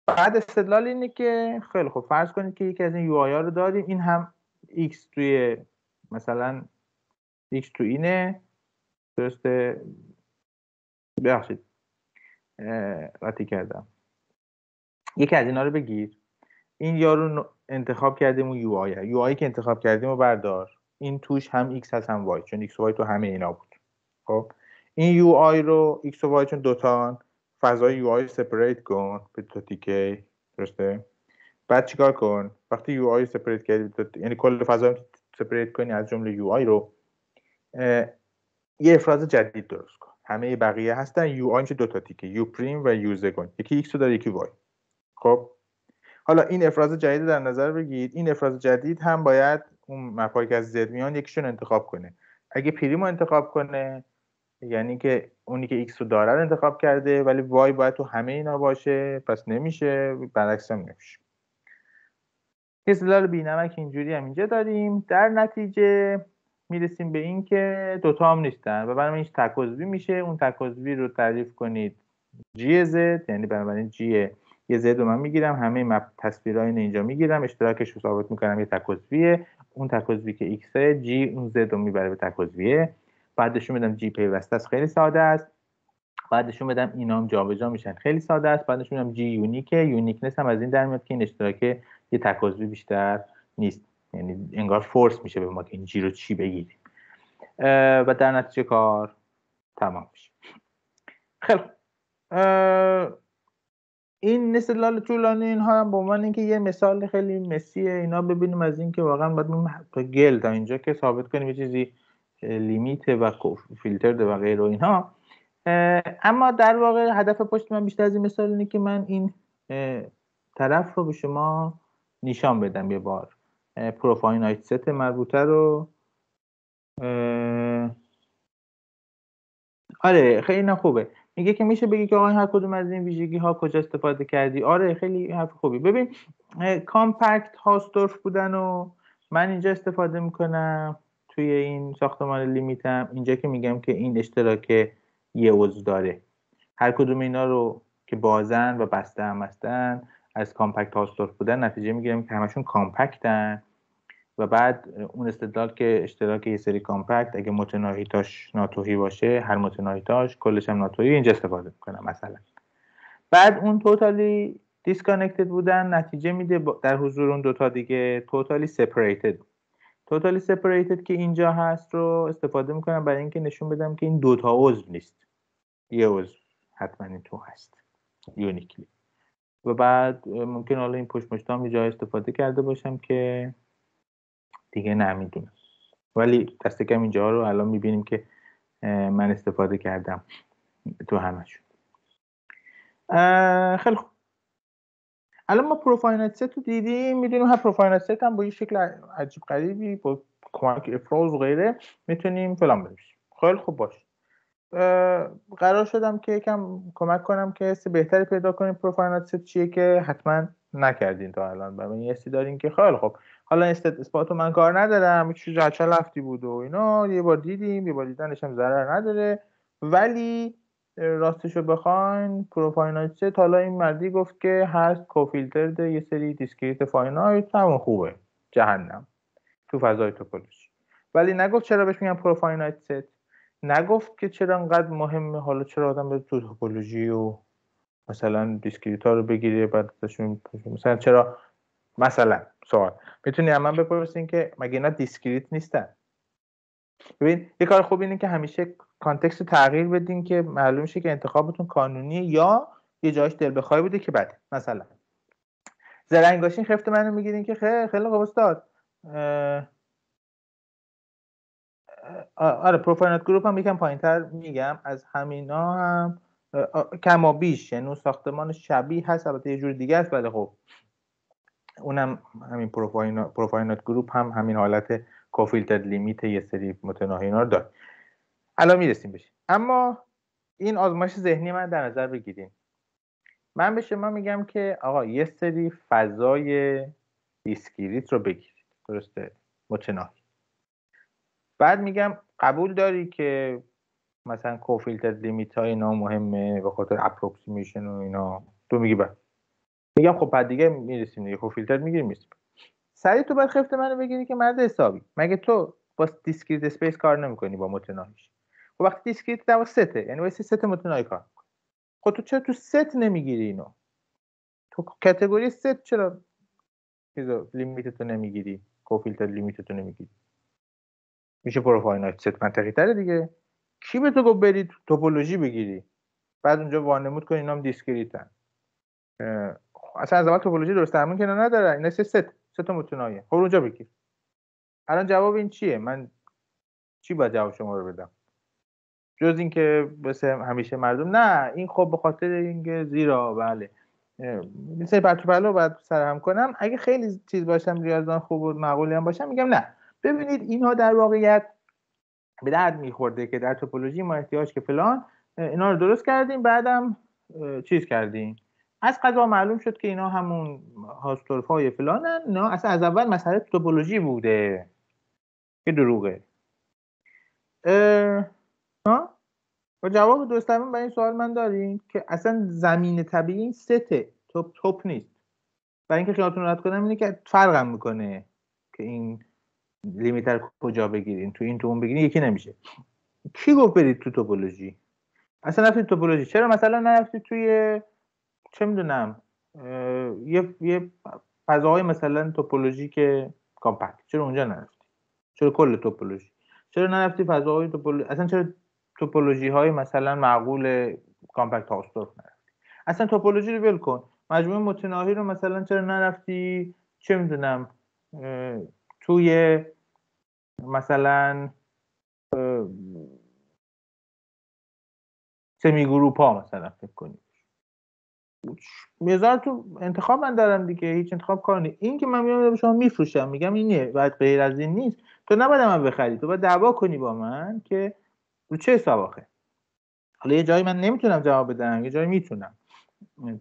بعد استدلال اینه که خیلی خوب. فرض کنید که یکی از این u ها رو داریم. این هم x توی مثلا x تو اینه. درسته ببخشید. قطعی کردم. یکی از اینا رو بگیر. این یارو انتخاب کردیم اون u i. u i که انتخاب کردیم و بردار. این توش هم x هست هم y چون x و y تو همه اینا بود. خب؟ این u i رو x و y چون دوتان فضای u i separate کن. به دو تیکه درسته؟ بعد چیکار کن؟ وقتی u i separate کردی یعنی کل فضا separate کنی از جمله u i رو یه افراز جدید درست کن. همه بقیه هستن u i میشه دو تا تیکه؟ u پریم و u کن. یکی x رو داره یکی y. خب؟ حالا این افراز جدید در نظر بگیرید. این افراز جدید هم باید اون map ایی که از z میان یکیشون انتخاب کنه. اگه پریم رو انتخاب کنه یعنی که اونی که x رو داره رو انتخاب کرده ولی y باید تو همه اینا باشه پس نمیشه برعکس هم نمیشه. استدلال بینمک اینجوری هم اینجا داریم. در نتیجه می‌رسیم به این که دوتا هم نیستن و برای هیچ میشه. اون تک عضوی رو تعریف کنید جی زد یعنی بنابراین جی یه زد من می‌گیرم همه تصویرهای اینجا می‌گیرم اشتراکش رو ثابت می‌کنم یه تک عضویه اون تک عضوی که ایکس جی اون z رو می‌بره به تک عضویه بعدشون بدم جی پیوسته است خیلی ساده است. بعدشون بدم اینام جابجا میشن خیلی ساده است. بعدشون بدم g unique ه. uniqueness هم از این در میاد که این اشتراک یه تکاذبی بیشتر نیست. یعنی انگار فورس میشه به ما که این جی رو چی بگیریم. و در نتیجه کار تمام میشه. خیلی این استدلال طولانی اینها هم به عنوان اینکه یه مثال خیلی مسیه اینا ببینیم از اینکه واقعا باید گل تا اینجا که ثابت کنیم یه چیزی لیمیت و فیلتر و غیر و اینها. اما در واقع هدف پشت من بیشتر از این مثال اینه که من این طرف رو به شما نشان بدم یه بار. profinite set مربوطه رو. آره خیلی خوبه. میگه که میشه بگی که آقای هر کدوم از این ویژگی ها کجا استفاده کردی؟ آره خیلی حرف خوبی. ببین compact Hausdorff بودن و من اینجا استفاده می‌کنم توی این ساختمان لیمیتم. اینجا که میگم که این اشتراک یه عضو داره. هر کدوم اینا رو که بازن و بسته هم هستن از compact Hausdorff بودن نتیجه می‌گیرم که همشون compact ن. و بعد اون استدلال که اشتراک یه سری compact اگه متناهیتاش ناتهی باشه هر متناهیتاش کلش هم ناتهی اینجا استفاده می‌کنم مثلا. بعد اون totally disconnected بودن نتیجه میده در حضور اون دوتا دیگه totally separated totally separated که اینجا هست رو استفاده می‌کنم برای اینکه نشون بدم که این دوتا عضو نیست. یه عضو حتما این تو هست. uniquely و بعد ممکن حالا این پشت مشتام یه جای استفاده کرده باشم که دیگه نمی‌دونم. ولی دست کم اینجا رو الان می‌بینیم که من استفاده کردم تو همشون خیلی خوب. الان ما profinite set رو دیدیم می‌دونیم هر profinite set هم با یه شکل عجیب غریبی با کمک افراز و غیره می‌تونیم فلان بنویسیم. خیلی خوب باش قرار شدم که یکم کمک کنم که حس بهتری پیدا کنیم profinite set چیه که حتما نکردین تا الان. و یه حسی دارین که خیلی خوب. حالا اثبات من کار ندارم چیز چه لفتی بود و اینا. یه بار دیدیم یه بار دیدنش هم ضرر نداره. ولی راستشو بخواین profinite حالا این مردی گفت که هست cofilter یه سری discrete finite همون خوبه. جهنم. تو فضای توپولوژی ولی نگفت چرا بهش میگن profinite set نگفت که چرا انقدر مهمه حالا چرا آدم به تو توپولوژی و مثلا discrete ها رو بگیره بعد مثلا چرا مثلا سوال. می‌تونی من بپرسین که مگه اینا discrete نیستن؟ ببین یه کار خوب اینه که همیشه context تغییر بدین که معلوم شه که انتخابتون قانونیه یا یه جاش دلبخواهی بوده که بده مثلا. زرنگاشین خفت منو می‌گیرین که خیلی خیلی خوب استاد. آره profinite group هم یکم پایینتر میگم. از همینا هم کما بیش یعنی ساختمان شبیه هست البته یه جور دیگه است ولی خب. اونم همین profinite group هم همین حالت cofilter limit یه سری متناهی اینا رو داره. الان می‌رسیم بشه اما این آزمایش ذهنی من در نظر بگیریم. من به شما میگم که آقا یه سری فضای discrete رو بگیرید. درسته؟ متناهی. بعد میگم قبول داری که مثلا cofilter limit های اینا مهمه به خاطر approximation و اینا. تو میگی بعد میگم خب بعد دیگه می‌رسیم دیگه cofilter می‌گیریم می‌رسیم. سریع تو باید خفت منو بگیری که مرد حسابی. مگه تو با discrete space کار نمی‌کنی با متناهیش خب وقتی discrete درسته یعنی واسه ست متناهی کار خب تو چرا تو ست نمی‌گیری اینو؟ تو category set چرا چیزا limit تو نمی‌گیری؟ cofilter limit تو نمی‌گیری. میشه profinite set منطقی تره دیگه. کی به تو گفت بری توپولوژی بگیری؟ بعد اونجا وانمود کنی اینام discrete ن. اصلا از اول توپولوژی درست درمون که نداره. اینا سه set set متنایه خب اونجا بگیر. الان جواب این چیه؟ من چی باید جواب شما رو بدم؟ جز اینکه مثل همیشه مردم؟ نه این خب به خاطر اینکه زیرا بله. مثل بچه بلو باید سرهم کنم. اگه خیلی چیز باشم ریاضدان خوب و معقولی هم باشم میگم نه. ببینید اینها در واقعیت به درد میخورده که در توپولوژی ما احتیاج که فلان اینا رو درست کردیم بعدم چیز کردیم؟ از قضا معلوم شد که اینا همون هاستورف های فلانن. نه اصلا از اول مسئله توپولوژی بوده. که دروغه. ها؟ و جواب دوستمون به این سوال من داریم که اصلا زمین طبیعی این سته توپ توپ نیست. برای اینکه خیالتون راحت کنم اینه که فرقم می‌کنه که این لیمیتر کجا بگیرین. تو این تو اون بگیرین یکی نمیشه. کی گفت برید تو توپولوژی؟ اصلا رفتید توپولوژی؟ چرا مثلا نرفتید توی چه می‌دونم یه یه فضاهای مثلا توپولوژیک کامپکت. چرا اونجا نرفتی؟ چرا کل توپولوژی؟ چرا نرفتی فضاهای توپولوژی اصلا چرا توپولوژی های مثلا معقول کامپکت هاستورف نرفتی؟ اصلا توپولوژی رو ول کن. مجموعه متناهی رو مثلا چرا نرفتی؟ چه می‌دونم توی مثلا سمی گروپ ها مثلا فکر کنید میذار تو انتخاب من دارم دیگه هیچ انتخاب کار نیست. این که من میام به شما میفروشم میگم اینه باید غیر از این نیست. تو نباید من بخری تو باید دعوا کنی با من که رو چه حساب آخه؟ حالا یه جایی من نمی‌تونم جواب بدم یه جایی می‌تونم.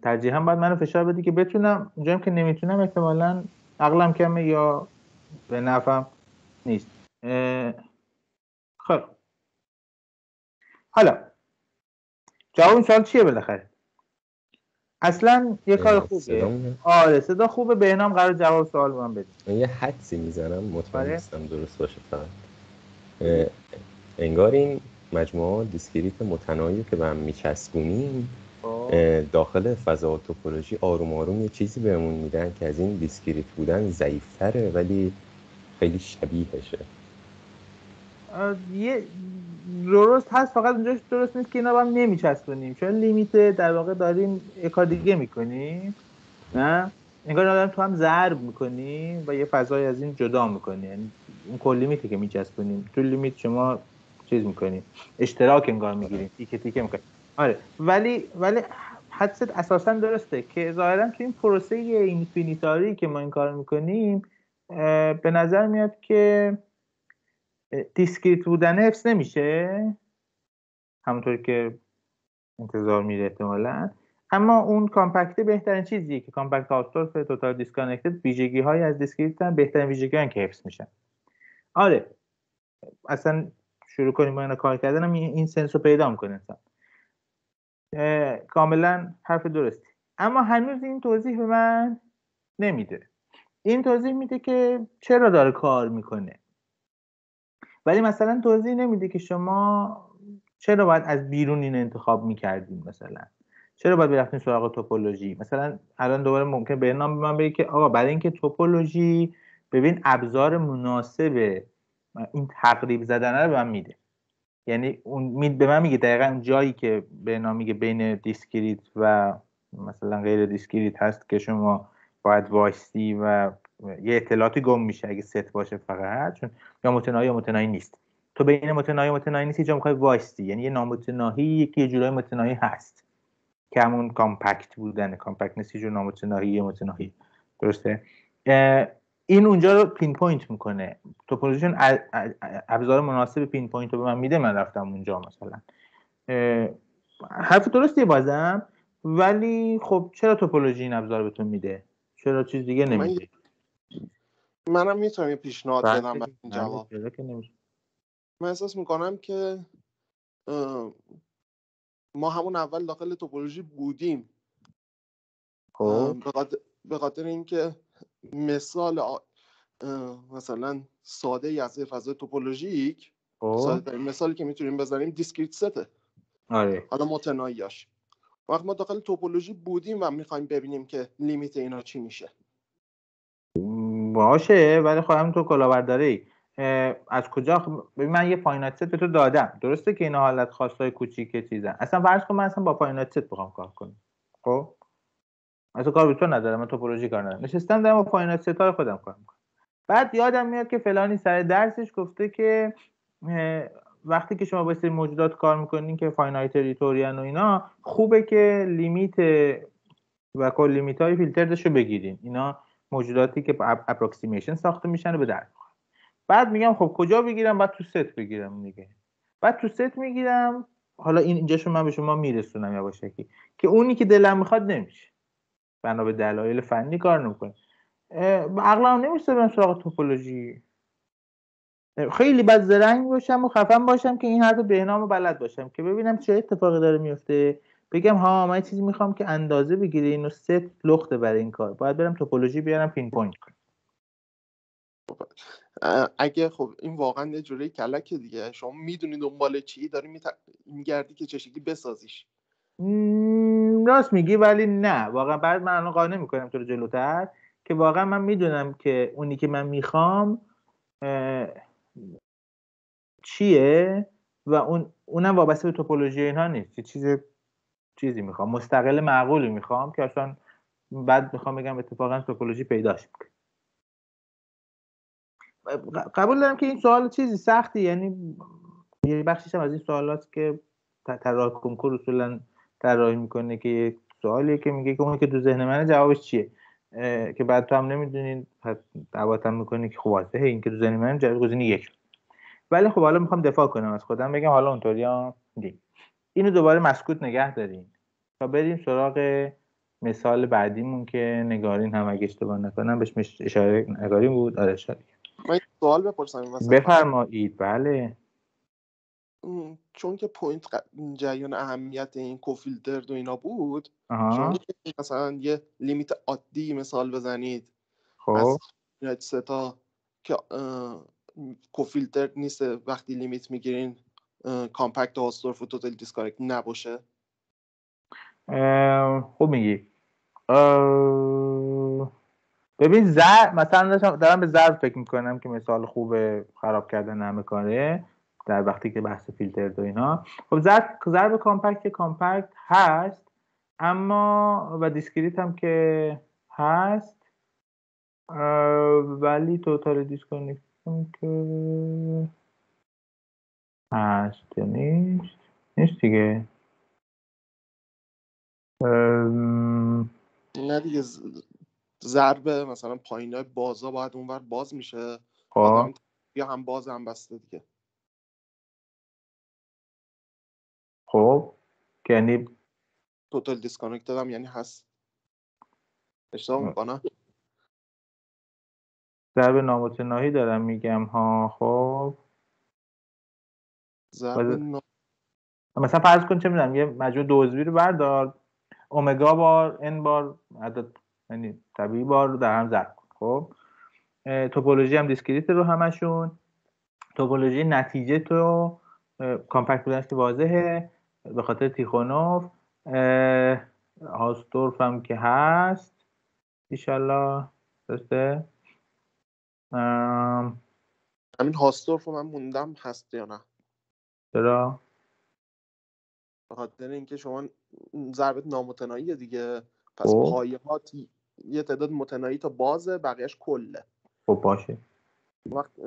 ترجیحا باید منو فشار بدی که بتونم اونجایی که نمی‌تونم احتمالا عقلم کمه یا به نفعم نیست. خب. حالا جواب این سوال چیه بالاخره؟ اصلا یه کار خوبه آره صدا خوبه. بهنام قرار جواب سوال من بده من یه حدسی می‌زنم. مطمئن آره. نیستم درست باشه فقط. انگار این مجموعه discrete متنایی که به هم میچسبونیم خب. داخل فضا توپولوژی آروم آروم یه چیزی بهمون میدن که از این discrete بودن ضعیفتره ولی خیلی شبیهشه یه درست هست فقط اونجاش درست نیست که اینا هم نمیچسبونیم. چون limit در واقع داریم یه کار دیگه می‌کنیم نه؟ انگار داریم تو هم ضرب می‌کنیم و یه فضای از این جدا می‌کنیم. یعنی اون colimit ی که میچسبونیم. تو limit شما چیز می‌کنیم. اشتراک انگار می‌گیریم. تیکه تیکه می‌کنیم. آره. ولی ولی حدست اساسا درسته که ظاهرا تو این پروسه infinitary که ما این کار می‌کنیم به نظر میاد که discrete بودن حفظ نمیشه؟ همونطور که انتظار میره احتمالا. اما اون compact ه بهترین چیزیه که compact Hausdorff total disconnected ویژگی های از discrete هم بهترین ویژگی که حفظ میشن. آره. اصلا شروع کنیم با کار کردن این sense رو پیدا می‌کنه کاملا حرف درستی. اما هنوز این توضیح به من نمیده. این توضیح میده که چرا داره کار می‌کنه. ولی مثلا توضیح نمیده که شما چرا باید از بیرون این انتخاب می‌کردیم مثلا؟ چرا باید برفتیم سراغ توپولوژی؟ مثلا الان دوباره ممکن بهنام من بگه که آقا برای اینکه توپولوژی ببین ابزار مناسب این تقریب زدن رو به من میده. یعنی اون به من میگه دقیقا جایی که بهنام میگه بین discrete و مثلا غیر discrete هست که شما باید وایستی و یه اطلاعاتی گم میشه اگه ست باشه فقط چون یا متناهی یا متناهی نیست. تو بین متناهی و متناهی نیستی جا می‌خوای وایستی. یعنی یه نامتناهی یکی یه جورای متناهی هست. که همون compact بودن. compactness جور نامتناهی متناهی. درسته؟ این اونجا رو pinpoint می‌کنه. توپولوژیشن ابزار مناسب pinpoint رو به من میده من رفتم اونجا مثلا. حرف درستی بازم ولی خب چرا توپولوژی این ابزار بهتون میده؟ چرا چیز دیگه نمیده؟ منم می‌تونم یه پیشنهاد بله، بدم به این جواب. من احساس می‌کنم که ما همون اول داخل توپولوژی بودیم. خب. به خاطر اینکه مثال مثلا ساده ای از فضای توپولوژیک خب. ساده مثالی که می‌تونیم بزنیم discrete set ه. آره. حالا متناییاش. وقت ما داخل توپولوژی بودیم و می‌خوایم ببینیم که limit اینا چی میشه. باشه ولی خب همین تو کلاهبرداری از کجا؟ ببین من یه finite set به تو دادم. درسته که اینا حالت خاصای کوچیک چیزن. اصلا فرض کن من اصلا با finite set بخوام کار کنم. خب؟ اصلا کار به تو ندارم من توپولوژی کار ندارم. نشستم دارم با finite set های خودم کار می‌کنم. بعد یادم میاد که فلانی سر درسش گفته که وقتی که شما با سری موجودات کار می‌کنین که finitary territory ان و اینا خوبه که limit و colimit های filtered ش رو بگیریم اینا موجوداتی که approximation ساخته میشن به درد بعد میگم خب کجا بگیرم؟ بعد تو ست بگیرم دیگه. بعد تو ست می‌گیرم. حالا این اینجاشو من به شما میرسونم یواشکی که اونی که دلم می‌خواد نمیشه. بنا به دلایل فنی کار نمی‌کنه. عقلم نمیشه برم سراغ توپولوژی خیلی باید زرنگ باشم و خفن باشم که این حرف بهنام و بلد باشم که ببینم چه اتفاقی داره میفته بگم ها من چیزی می‌خوام که اندازه بگیره اینو ست لخته برای این کار. باید برم توپولوژی بیارم pinpoint کنم اگه خب این واقعا یه جوری کلکه دیگه. شما می‌دونی دنبال چی داری میگردی که چه شکلی بسازیش راست میگی ولی نه. واقعا بعد من الان قانع می‌کنم تو رو جلوتر که واقعا من می‌دونم که اونی که من می‌خوام چیه و اون اونم وابسته به توپولوژی اینها نیست. چیز چیزی می‌خوام مستقل معقولی می‌خوام که اصلا بعد می‌خوام بگم اتفاقا توپولوژی پیداش قبول دارم که این سوال چیزی سختی یعنی یه بخشیش هم از این سوالات که طراح کنکور اصولا طراحی می‌کنه که سوالیه که میگه که اون که تو ذهن منه جوابش چیه؟ که بعد تو هم نمی‌دونین پس هم می‌کنی که خب این که تو ذهن من جواب گزینه یک. ولی خب حالا می‌خوام دفاع کنم از خودم بگم حالا اونطوری هم دی اینو دوباره مسکوت نگه داریم تا بریم سراغ مثال بعدیمون که نگارین هم اگه اشتباه نکنم بهش اشاره نگارین بود؟ آره اشاره من سوال بپرسم بفرمایید. بله. چون که point جریان اهمیت این cofilter و اینا بود شما مثلا یه limit عادی مثال بزنید. خب. از ستا که cofilter نیست وقتی limit می‌گیرین compact Hausdorff و totally disconnected نباشه؟ خوب میگی. ببین ضرب مثلا دارم به ضرب فکر می‌کنم که مثال خوب خراب کردن همه کاره در وقتی که بحث فیلتر و اینا. خب ضرب ضرب compact compact هست اما و discrete هم که هست ولی totally disconnected که هست نیست؟ نیست دیگه. نه دیگه ضرب مثلا پایین های بازا باید اونور باز میشه. خب. یا هم باز هم بسته دیگه. خب. یعنی توتال دیسکانکت دادم یعنی هست. اشتباه می‌کنم؟ ضرب نامتناهی دارم میگم ها خب. ضرب. مثلا فرض کن چه می‌دونم یه مجموعه دو عضوی رو بردار اومگا بار ان بار عدد یعنی طبیعی بار رو در هم ضرب کن خب؟ توپولوژی هم discrete رو همشون توپولوژی نتیجه تو compact بودنش که واضحه به خاطر تیخونوف Hausdorff هم که هست ایشالله درسته؟ همین هاستورف رو من موندم هست یا نه؟ چرا؟ به خاطر اینکه شما ضربت نامتنایی دیگه. پس خب. پایه یه تعداد متنایی تا بازه بقیهش کله. خب باشه. وقت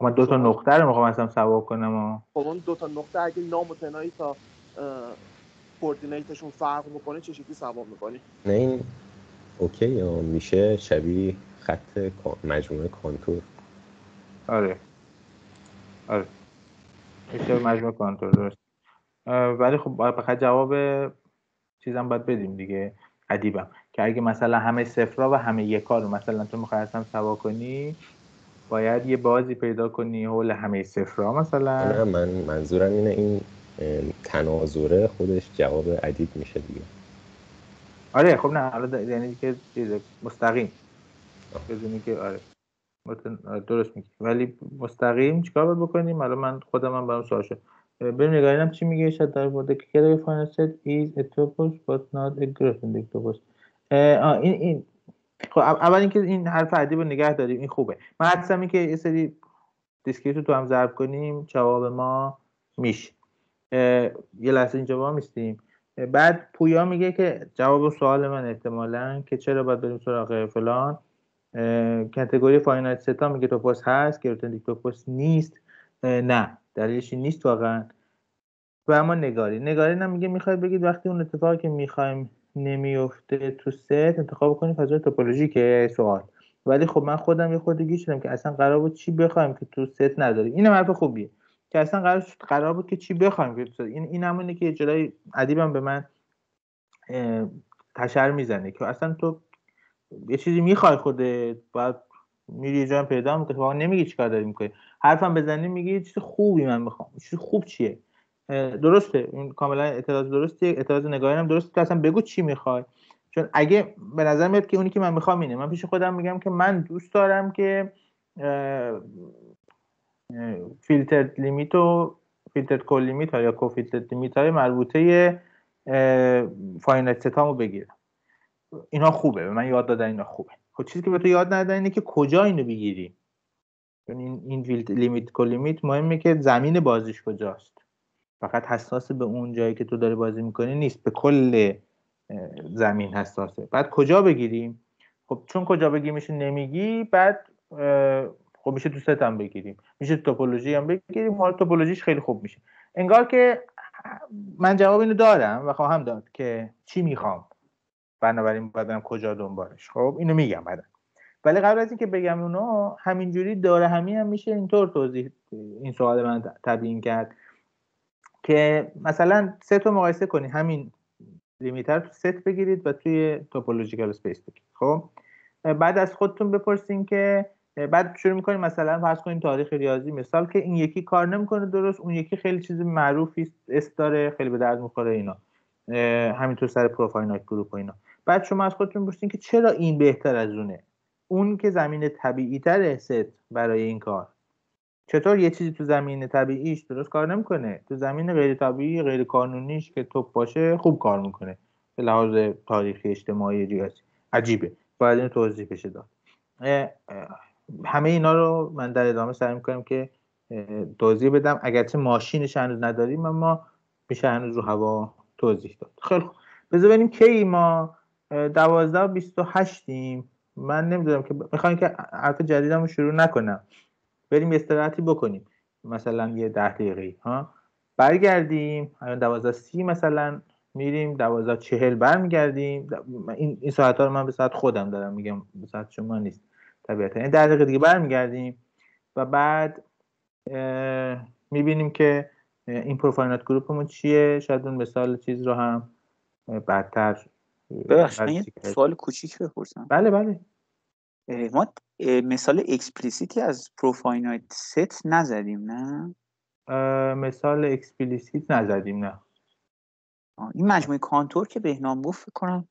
من دو تا نقطه رو می‌خوام اصلا سواب کنم خب اون دو تا نقطه اگه نامتنایی تا کوردینیتشون فرق بکنه چه شکلی سواب می‌کنی؟ نه این اوکی میشه شبیه خط مجموعه کانتور. آره. آره. اشتباه مجموعه کانتور درست ولی خب فقط جواب چیزم باید بدیم دیگه. ادیبم. که اگه مثلا همه صفرا و همه یکا رو مثلا تو می‌خوای اصلا سوا کنی باید یه بازی پیدا کنی حول همه صفرا مثلا. نه من منظورم اینه این تناظره خودش جواب ادیب میشه دیگه. آره خب نه حالا یعنی که مستقیم. بدونی که آره. درست میگی. ولی مستقیم چیکار باید بکنیم؟ حالا من خودم هم برام سوال شد. بریم نگاه چی میگه؟ شاید در مورد که category finite set is but not a Grothendieck topos این این خب اول اینکه این حرف ادیب رو نگه داریم این خوبه. من حدسم این که یه سری رو تو هم ضرب کنیم جواب ما میشه. یه لحظه اینجا وایمیستیم بعد پویا میگه که جواب سوال من احتمالا که چرا باید بریم سراغ فلان؟ category finite set ا میگه topos هست که topos نیست. نه دلیلش نیست واقعا. و اما نگاری. نگاری هم میگه می‌خواید بگید وقتی اون اتفاقی که می‌خوایم نمیفته تو ست انتخاب کنیم فضای توپولوژیکه سوال. ولی خب من خودم یه خورده شدم که اصلا قرار بود چی بخوایم که تو ست نداریم این حرف خوبیه. که اصلا قرار قرار بود که چی بخوایم که تو این این همونه که جلای ادیبم به من تشر می‌زنه که اصلا تو یه چیزی می‌خوای خودت باید میری یه جایی پیدا می‌کنی. واقعا نمیگی چیکار داری می‌کنی. حرفم بزنی میگی چیز خوبی من می‌خوام. چیز خوب چیه؟ درسته. این کاملا اعتراض درسته اعتراض نگاهی هم درسته. اصلا بگو چی می‌خوای. چون اگه به نظر میاد که اونی که من می‌خوام اینه. من پیش خودم میگم که من دوست دارم که filtered limit و filtered colimit یا cofiltered limit های مربوطه finite set امو بگیرم. اینا خوبه. به من یاد دادن اینا خوبه. خب چیزی که به تو یاد ندادن اینه که کجا اینو بگیری؟ این این limit colimit مهمه که زمین بازیش کجاست. فقط حساس به اون جایی که تو داری بازی می‌کنی نیست. به کل زمین حساسه. بعد کجا بگیریم خب چون کجا بگیریمش نمیگی بعد خب میشه تو ست هم بگیریم میشه توپولوژی هم بگیریم حالا توپولوژیش خیلی خوب میشه. انگار که من جواب اینو دارم و خواهم داد که چی می‌خوام. بنابراین باید کجا دنبالش. خب اینو میگم بعدا. ولی قبل از اینکه بگم اونو همینجوری داره همین هم میشه اینطور توضیح این سوال من تبیین کرد که مثلا سه تا مقایسه کنید. همین limit رو set بگیرید و توی topological space بگیرید. خب؟ بعد از خودتون بپرسین که بعد شروع می‌کنیم مثلا فرض کنیم تاریخ ریاضی. مثال که این یکی کار نمی‌کنه درست اون یکی خیلی چیز معروفی است داره خیلی به درد می‌خوره اینا. همینطور سر پروفایل گروپ و اینا. بعد شما از خودتون بپرسین که چرا این بهتر از اونه؟ اون که زمین طبیعی تر برای این کار. چطور یه چیزی تو زمین طبیعیش درست کار نمی‌کنه؟ تو زمین غیر طبیعی غیر قانونیش که توپ باشه خوب کار می‌کنه. به لحاظ تاریخی اجتماعی ریاضی عجیبه. باید این توضیح بشه داد. همه اینا رو من در ادامه سعی می‌کنم که توضیح بدم. اگرچه ماشینش هنوز نداریم اما میشه هنوز رو هوا توضیح داد. خیلی خوب. بذار ببینیم کی ما دوازده و بیست و هشتیم. من نمی‌دونم که می‌خوایم که حرف جدیدم رو شروع نکنم. بریم استراحتی بکنیم. مثلا یه ده دقیقه ها؟ برگردیم. الان دوازده سی مثلا میریم. دوازده چهل برمیگردیم. این این ساعت ها رو من به ساعت خودم دارم میگم. به ساعت شما نیست. طبیعتا. این ده دقیقه دیگه برمیگردیم و بعد می‌بینیم که این profinite group مون چیه. شاید اون مثال چیز رو هم بعدتر ببخشید سوال کوچیک بپرسم. بله بله. ما مثال explicit ی از profinite set نزدیم نه؟ مثال explicit نزدیم نه. این مجموعه کانتور که بهنام گفت فکر کنم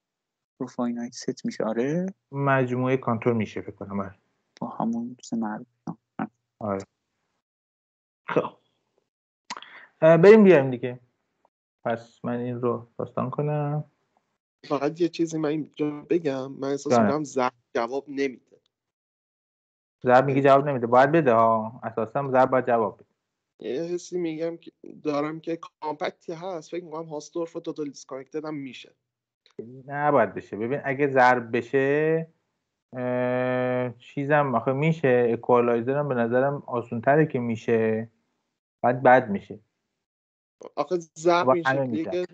profinite set میشه. آره. مجموعه کانتور میشه فکر کنم. آره. با همون چیز معروف آره. خب. بریم بیایم دیگه. پس من این رو داستان کنم. فقط یه چیزی من اینجا بگم من احساس می‌کنم ضرب جواب نمیده. ضرب میگه جواب نمیده. باید بده ها. اساسا ضرب باید جواب بده. یه حسی میگم که دارم که compact ی هست. فکر می‌کنم Hausdorff و totally disconnected هم میشه. نه باید بشه. ببین اگه ضرب بشه چیزم آخه میشه. اکوالایزر هم به نظرم آسون تره که میشه. بعد بد میشه. آخه ضرب که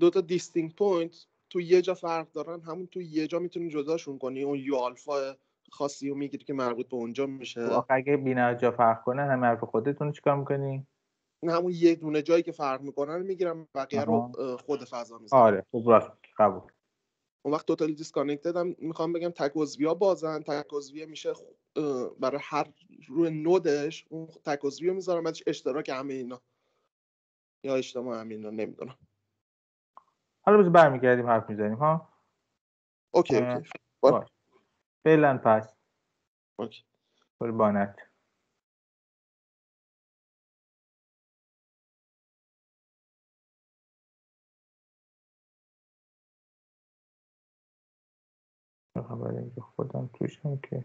دو تا distinct point تو یه جا فرق دارن همون تو یه جا می‌تونی جداشون کنی. اون U alpha خاصی رو می‌گیری که مربوط به اونجا میشه. خب اگه بینا جا فرق کنه همه حرف خودتون چیکار می‌کنی؟ همون یه دونه جایی که فرق می‌کنن می‌گیرم بقیه رو خود فضا می‌زنم آره خب راست قبول. اون وقت توتال دیسکانکتد هم می‌خوام بگم تک عضوی بازن. تک میشه برای هر روی نودش اون تک عضوی می‌ذارم بعدش اشتراک همه اینا. یا اجتماع همه اینا نمی‌دونم. حالا بز برمیگردیم حرف می‌زنیم ها؟ okay okay. فعلا پس. okay. قربانت خبر اینکه خودم توشم که